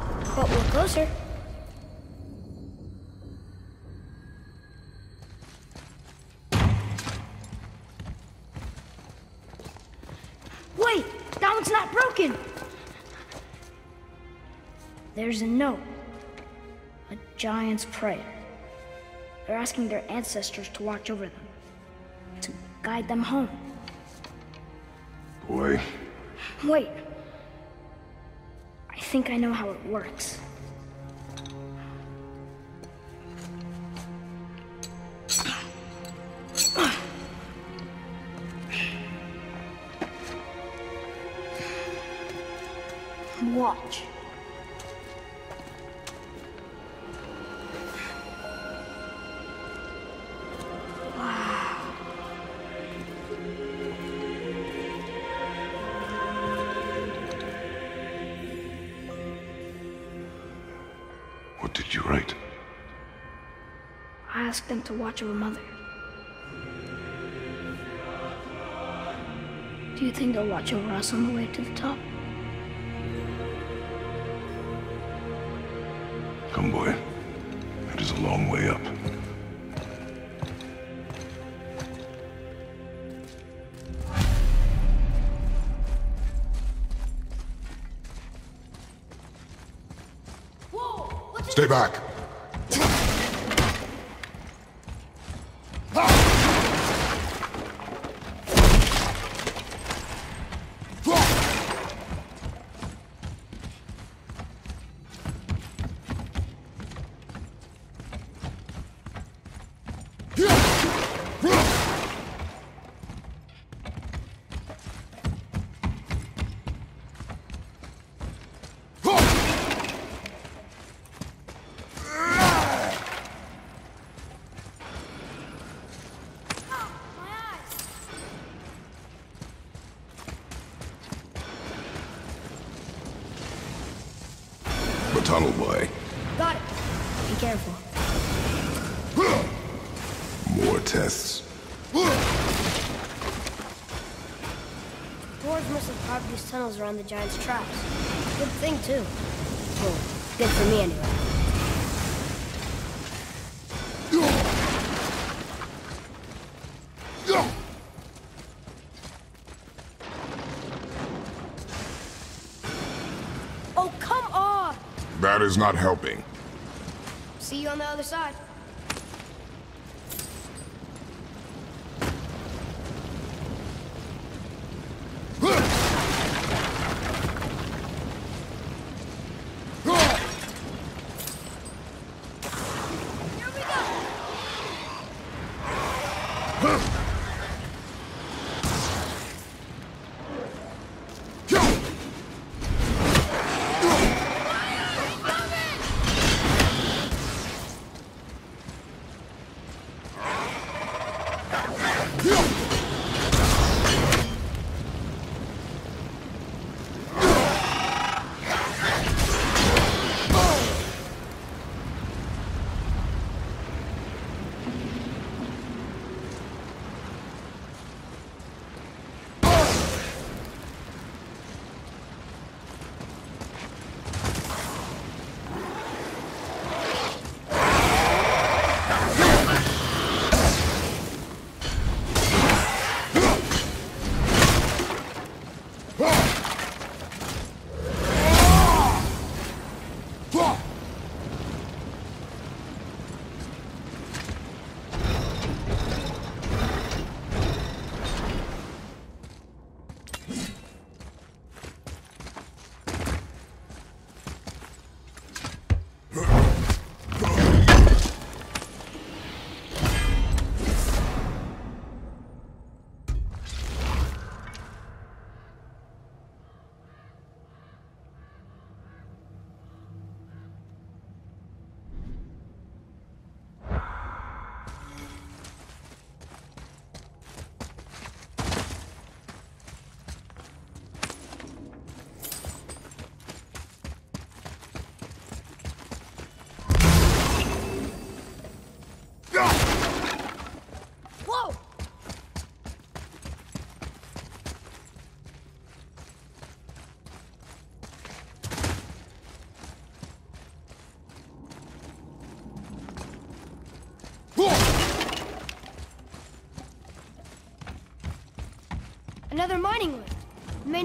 Speaker 1: but we're closer. Wait! That one's not broken! There's a note. A giant's prayer. They're asking their ancestors to watch over them. To guide them home.
Speaker 2: Boy,
Speaker 1: Wait. I think I know how it works. To watch over Mother. Do you think they'll watch over us on the way to the top? These around the giant's traps. Good thing, too. Well, good for me, anyway. Oh, come on!
Speaker 2: That is not helping.
Speaker 1: See you on the other side.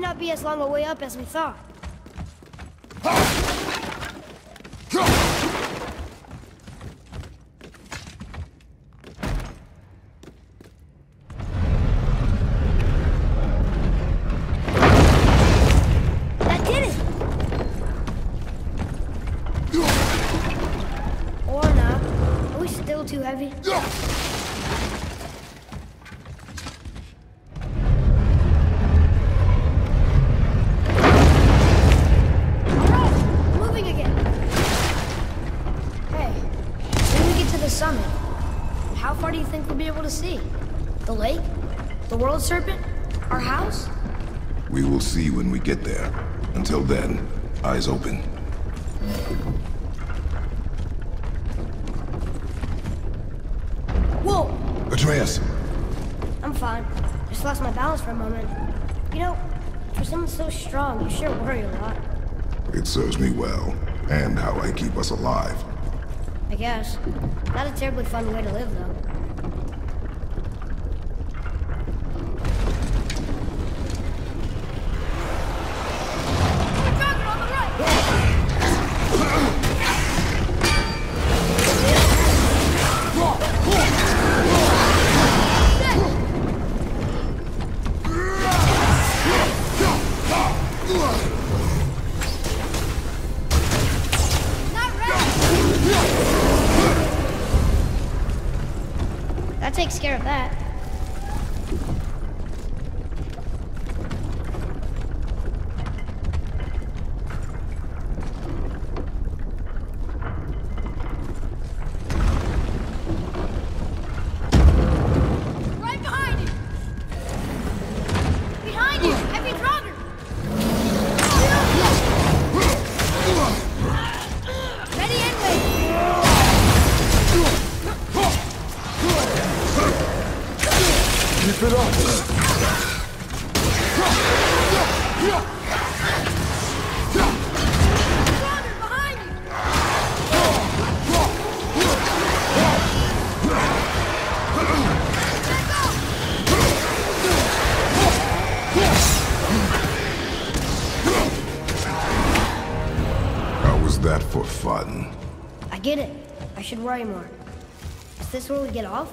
Speaker 1: Not be as long a way up as we thought.
Speaker 2: Eyes open.
Speaker 1: Whoa!
Speaker 2: Atreus!
Speaker 1: I'm fine. Just lost my balance for a moment. You know, for someone so strong, you sure worry a lot.
Speaker 2: It serves me well, and how I keep us alive.
Speaker 1: I guess. Not a terribly fun way to live, though. Is this where we get off?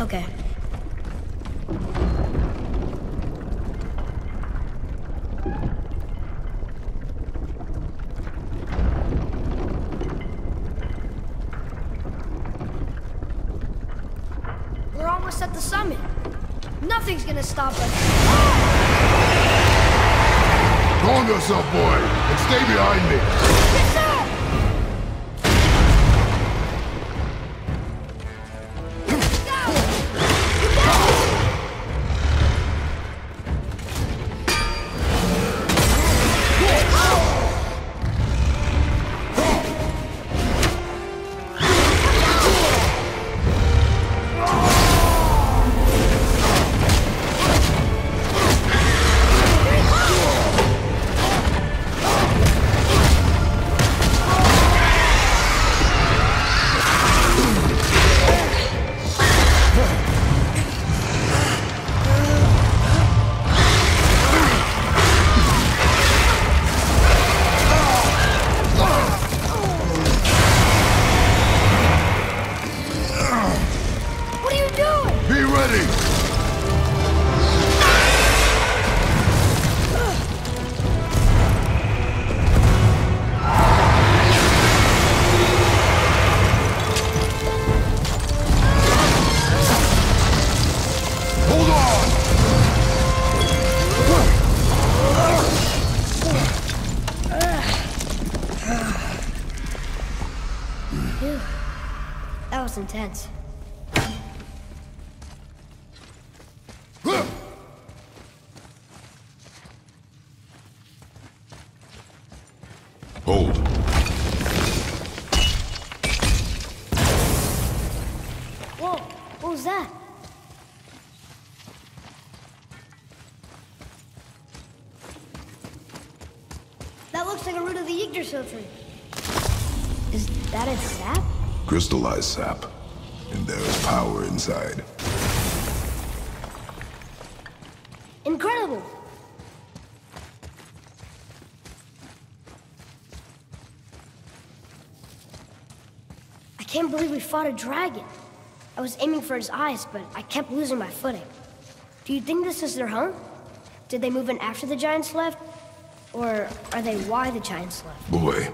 Speaker 3: Okay.
Speaker 2: Crystallized sap. And there is power inside.
Speaker 1: Incredible! I can't believe we fought a dragon. I was aiming for his eyes, but I kept losing my footing. Do you think this is their home? Did they move in after the giants left? Or are they why the giants left?
Speaker 2: Boy,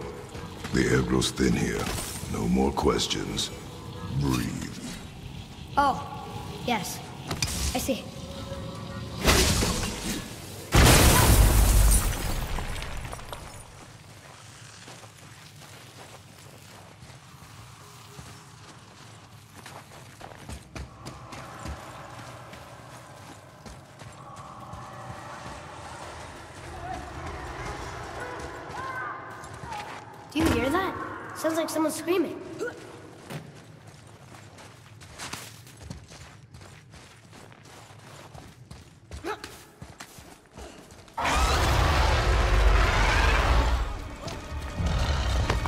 Speaker 2: the air grows thin here. No more questions. Breathe.
Speaker 1: Oh, yes. Sounds like someone screaming.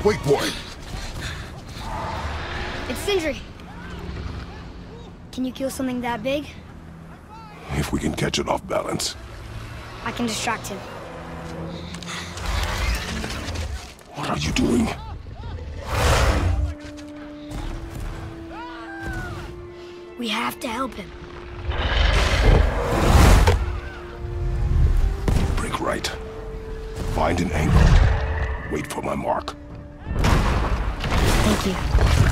Speaker 2: Wait, boy!
Speaker 1: It's Sindri. Can you kill something that big?
Speaker 2: If we can catch it off balance.
Speaker 1: I can distract him.
Speaker 2: What are you doing?
Speaker 1: Have to help him.
Speaker 2: Break right. Find an angle. Wait for my mark.
Speaker 1: Thank you.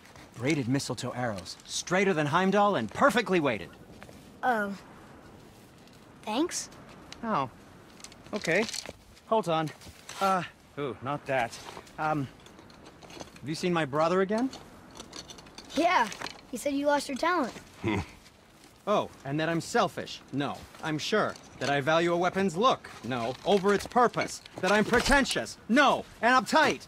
Speaker 5: Braided mistletoe arrows, straighter than Heimdall and perfectly weighted.
Speaker 1: Oh. Thanks?
Speaker 5: Oh. Okay. Hold on. Uh, ooh, not that. Um, have you seen my brother again?
Speaker 1: Yeah, he said you lost your talent.
Speaker 5: Oh, and that I'm selfish? No, I'm sure. That I value a weapon's look? No, over its purpose. That I'm pretentious? No, and uptight,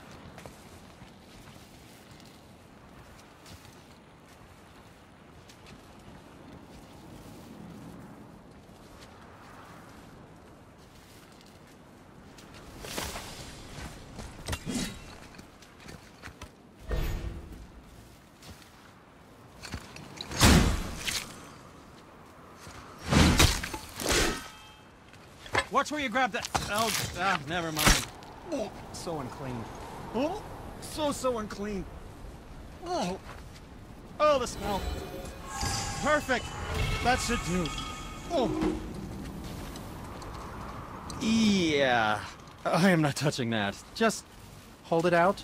Speaker 5: Where you grab that. Oh, ah, never mind. Oh, so unclean. Oh, so, so unclean. Oh, oh, the smell. Perfect. That should do. Oh. Yeah. I am not touching that. Just hold it out.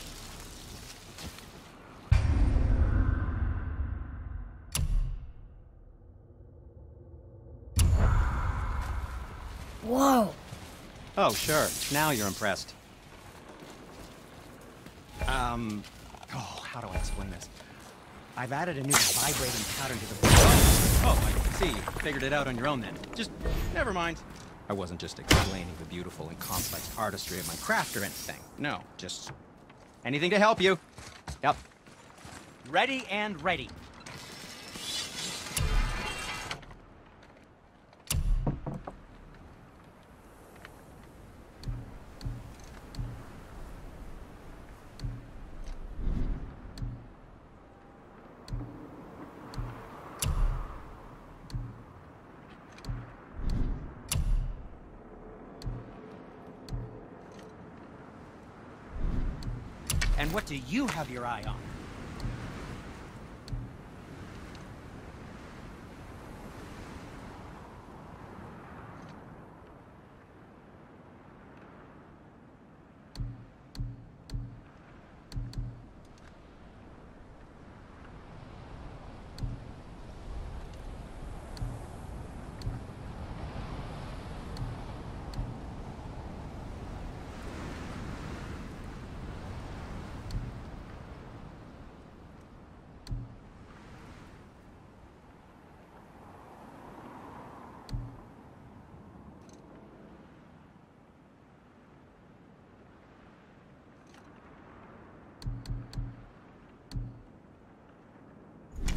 Speaker 5: Oh, sure. Now you're impressed. Um, oh, how do I explain this? I've added a new vibrating pattern to the... Oh, I see. You figured it out on your own then. Just, never mind. I wasn't just explaining the beautiful and complex artistry of my craft or anything. No, just anything to help you. Yep. Ready and ready. And what do you have your eye on?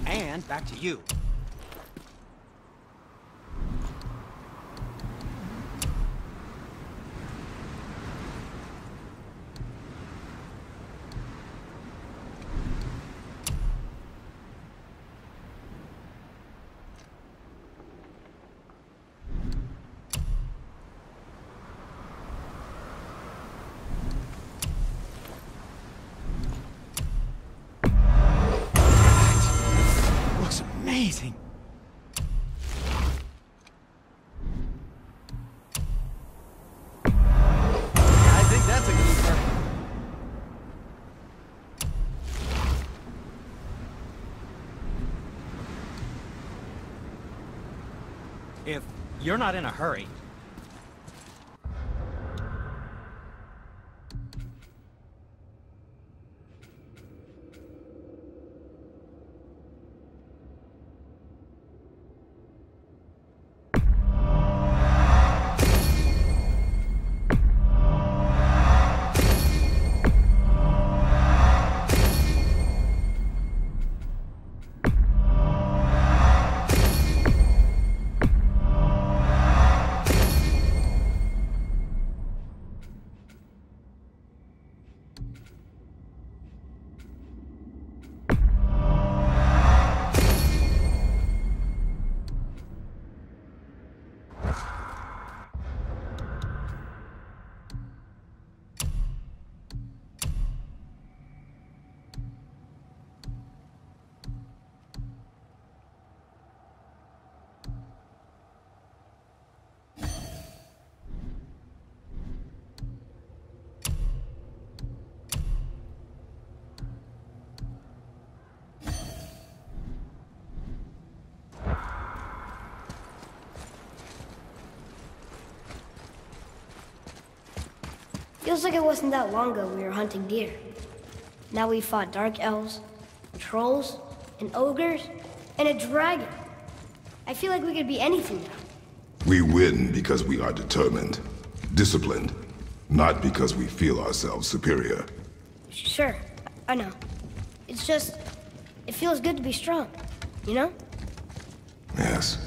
Speaker 5: And back to you. If you're not in a hurry,
Speaker 1: Feels like it wasn't that long ago we were hunting deer. Now we fought dark elves, trolls, and ogres, and a dragon. I feel like we could be anything now.
Speaker 2: We win because we are determined, disciplined, not because we feel ourselves superior.
Speaker 1: Sure, I know. It's just, it feels good to be strong, you know?
Speaker 2: Yes,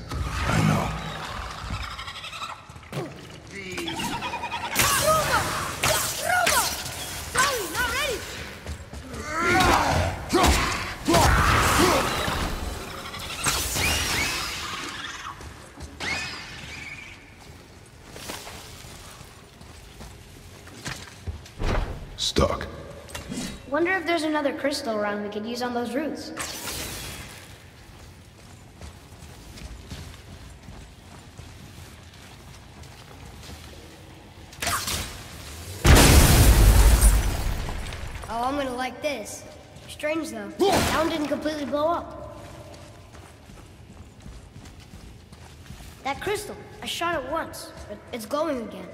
Speaker 1: there's another crystal around we could use on those roots. Oh, I'm gonna like this. Strange though, that one didn't completely blow up. That crystal. I shot it once, but it's glowing again.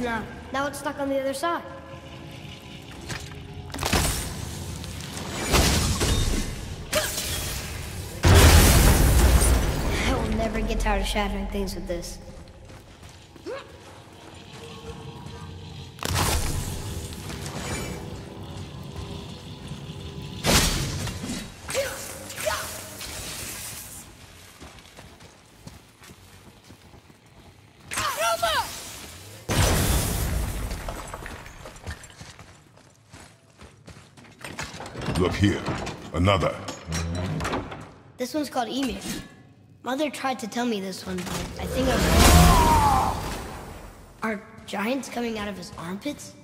Speaker 1: Not. Now it's stuck on the other side. I will never get tired of shattering things with this. This one's called Ymir. Mother tried to tell me this one, but I think I was... Are giants coming out of his armpits?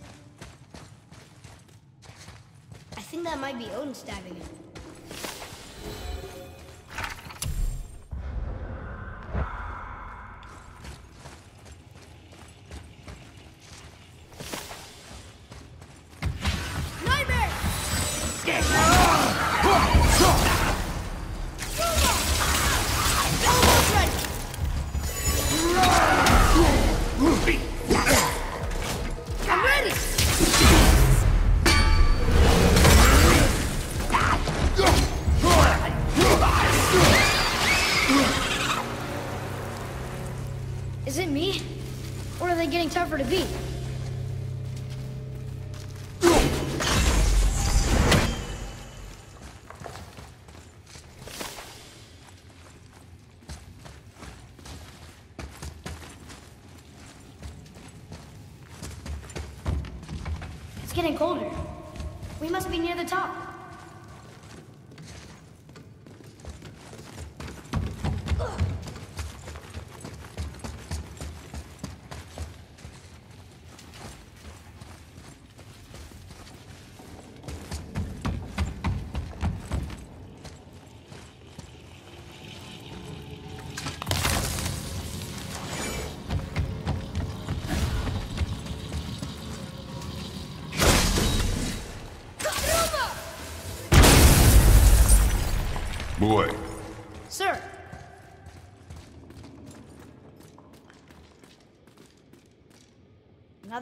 Speaker 1: I think that might be Odin stabbing him.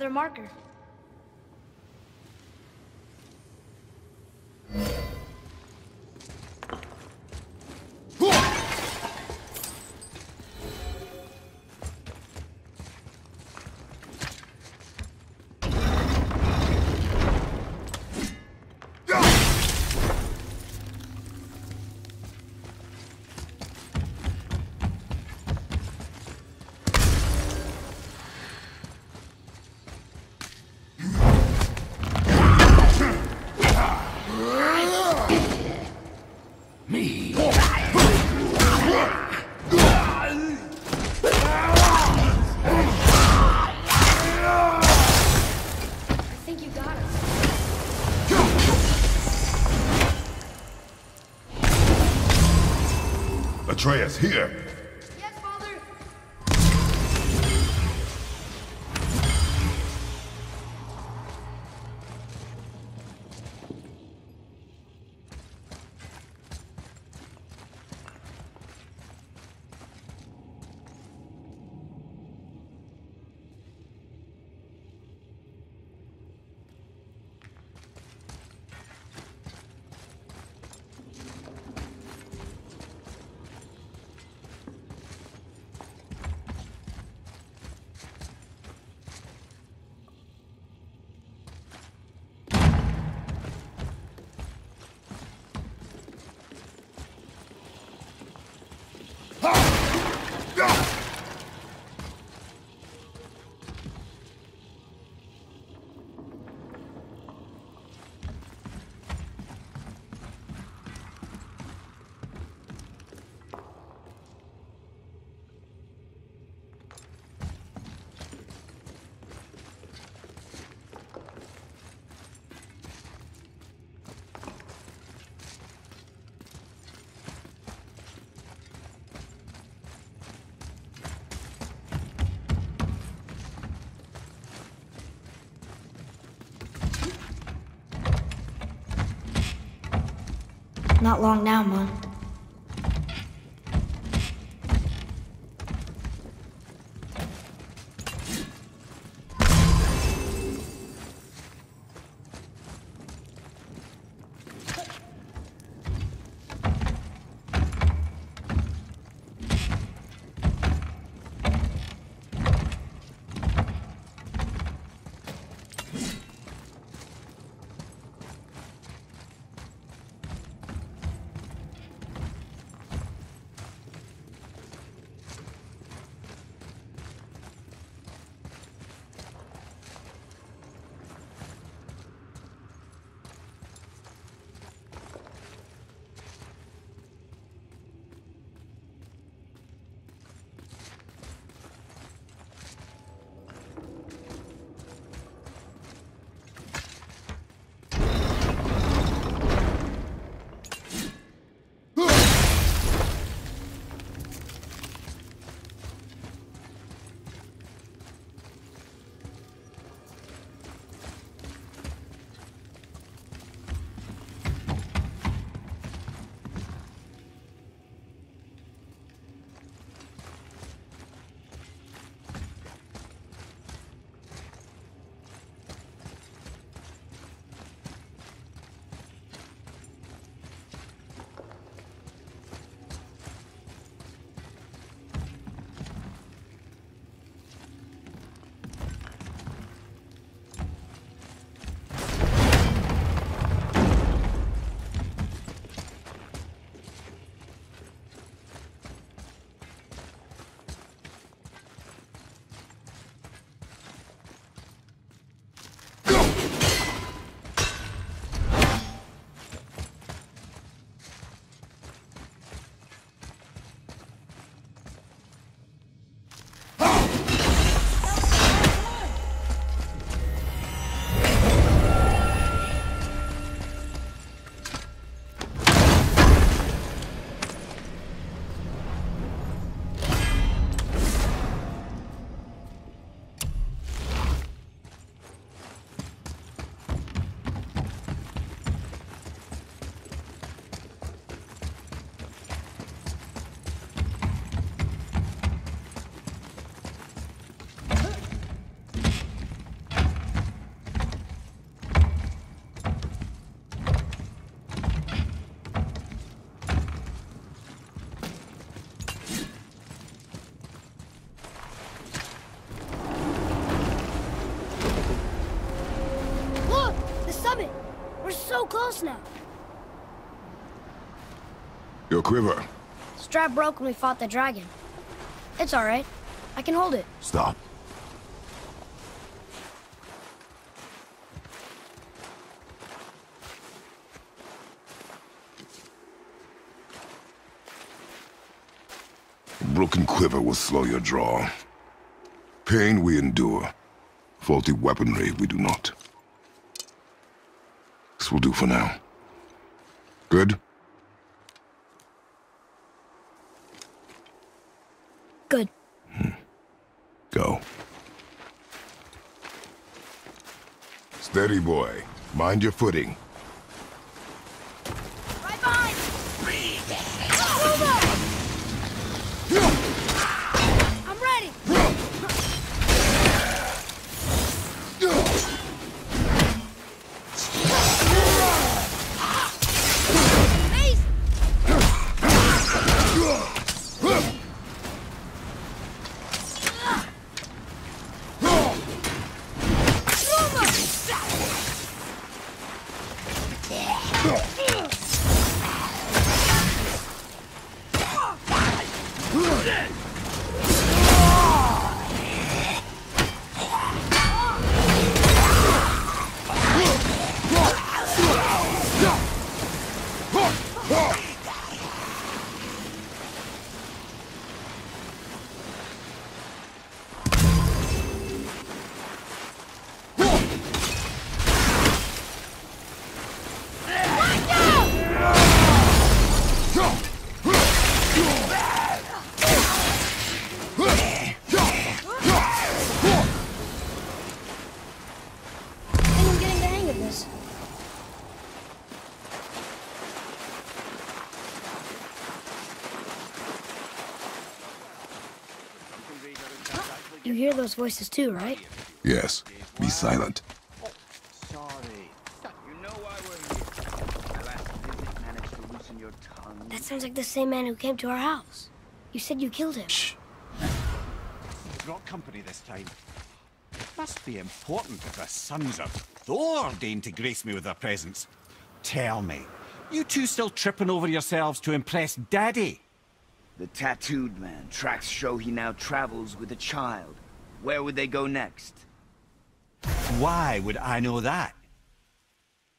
Speaker 1: Another marker.
Speaker 2: Here.
Speaker 1: Long now, Mom. Now.
Speaker 2: Your quiver.
Speaker 3: Strap broke when we fought the dragon. It's all right. I can hold it.
Speaker 2: Stop. A broken quiver will slow your draw. Pain we endure. Faulty weaponry we do not. Will do for now. Good?
Speaker 3: Good. Hmm.
Speaker 2: Go. Steady, boy. Mind your footing.
Speaker 3: Hear those voices too, right?
Speaker 2: Yes. Be silent.
Speaker 10: Sorry. You know why we're here. My last visit managed to loosen your tongue.
Speaker 3: That sounds like the same man who came to our house. You said you killed him.
Speaker 2: Shh.
Speaker 11: Brought company this time. It Must be important if the sons of Thor deign to grace me with their presence. Tell me, you two still tripping over yourselves to impress Daddy?
Speaker 10: The tattooed man. Tracks show he now travels with a child. Where would they go next?
Speaker 11: Why would I know that?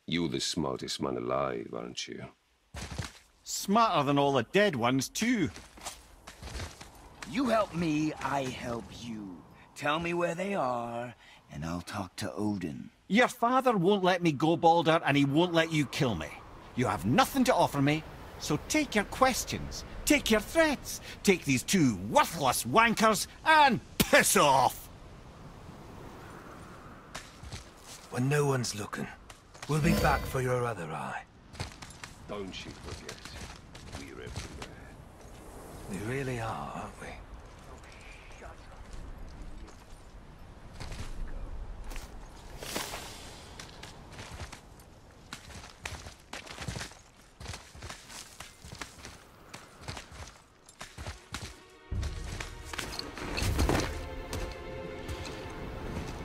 Speaker 12: You're the smartest man alive, aren't you?
Speaker 11: Smarter than all the dead ones, too.
Speaker 10: You help me, I help you. Tell me where they are, and I'll talk to Odin.
Speaker 11: Your father won't let me go, Baldur, and he won't let you kill me. You have nothing to offer me, so take your questions, take your threats, take these two worthless wankers, and piss off!
Speaker 13: When no one's looking, we'll be back for your other eye.
Speaker 12: Don't you forget, we're everywhere.
Speaker 13: We really are, aren't we?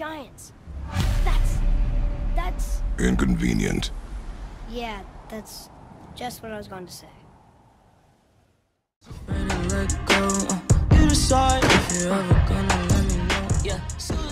Speaker 1: Giants. That's... that's...
Speaker 2: Inconvenient.
Speaker 1: Yeah, that's just what I was going to say.
Speaker 14: Ready to let go. Uh, you decide if you're ever gonna let me know. Yeah.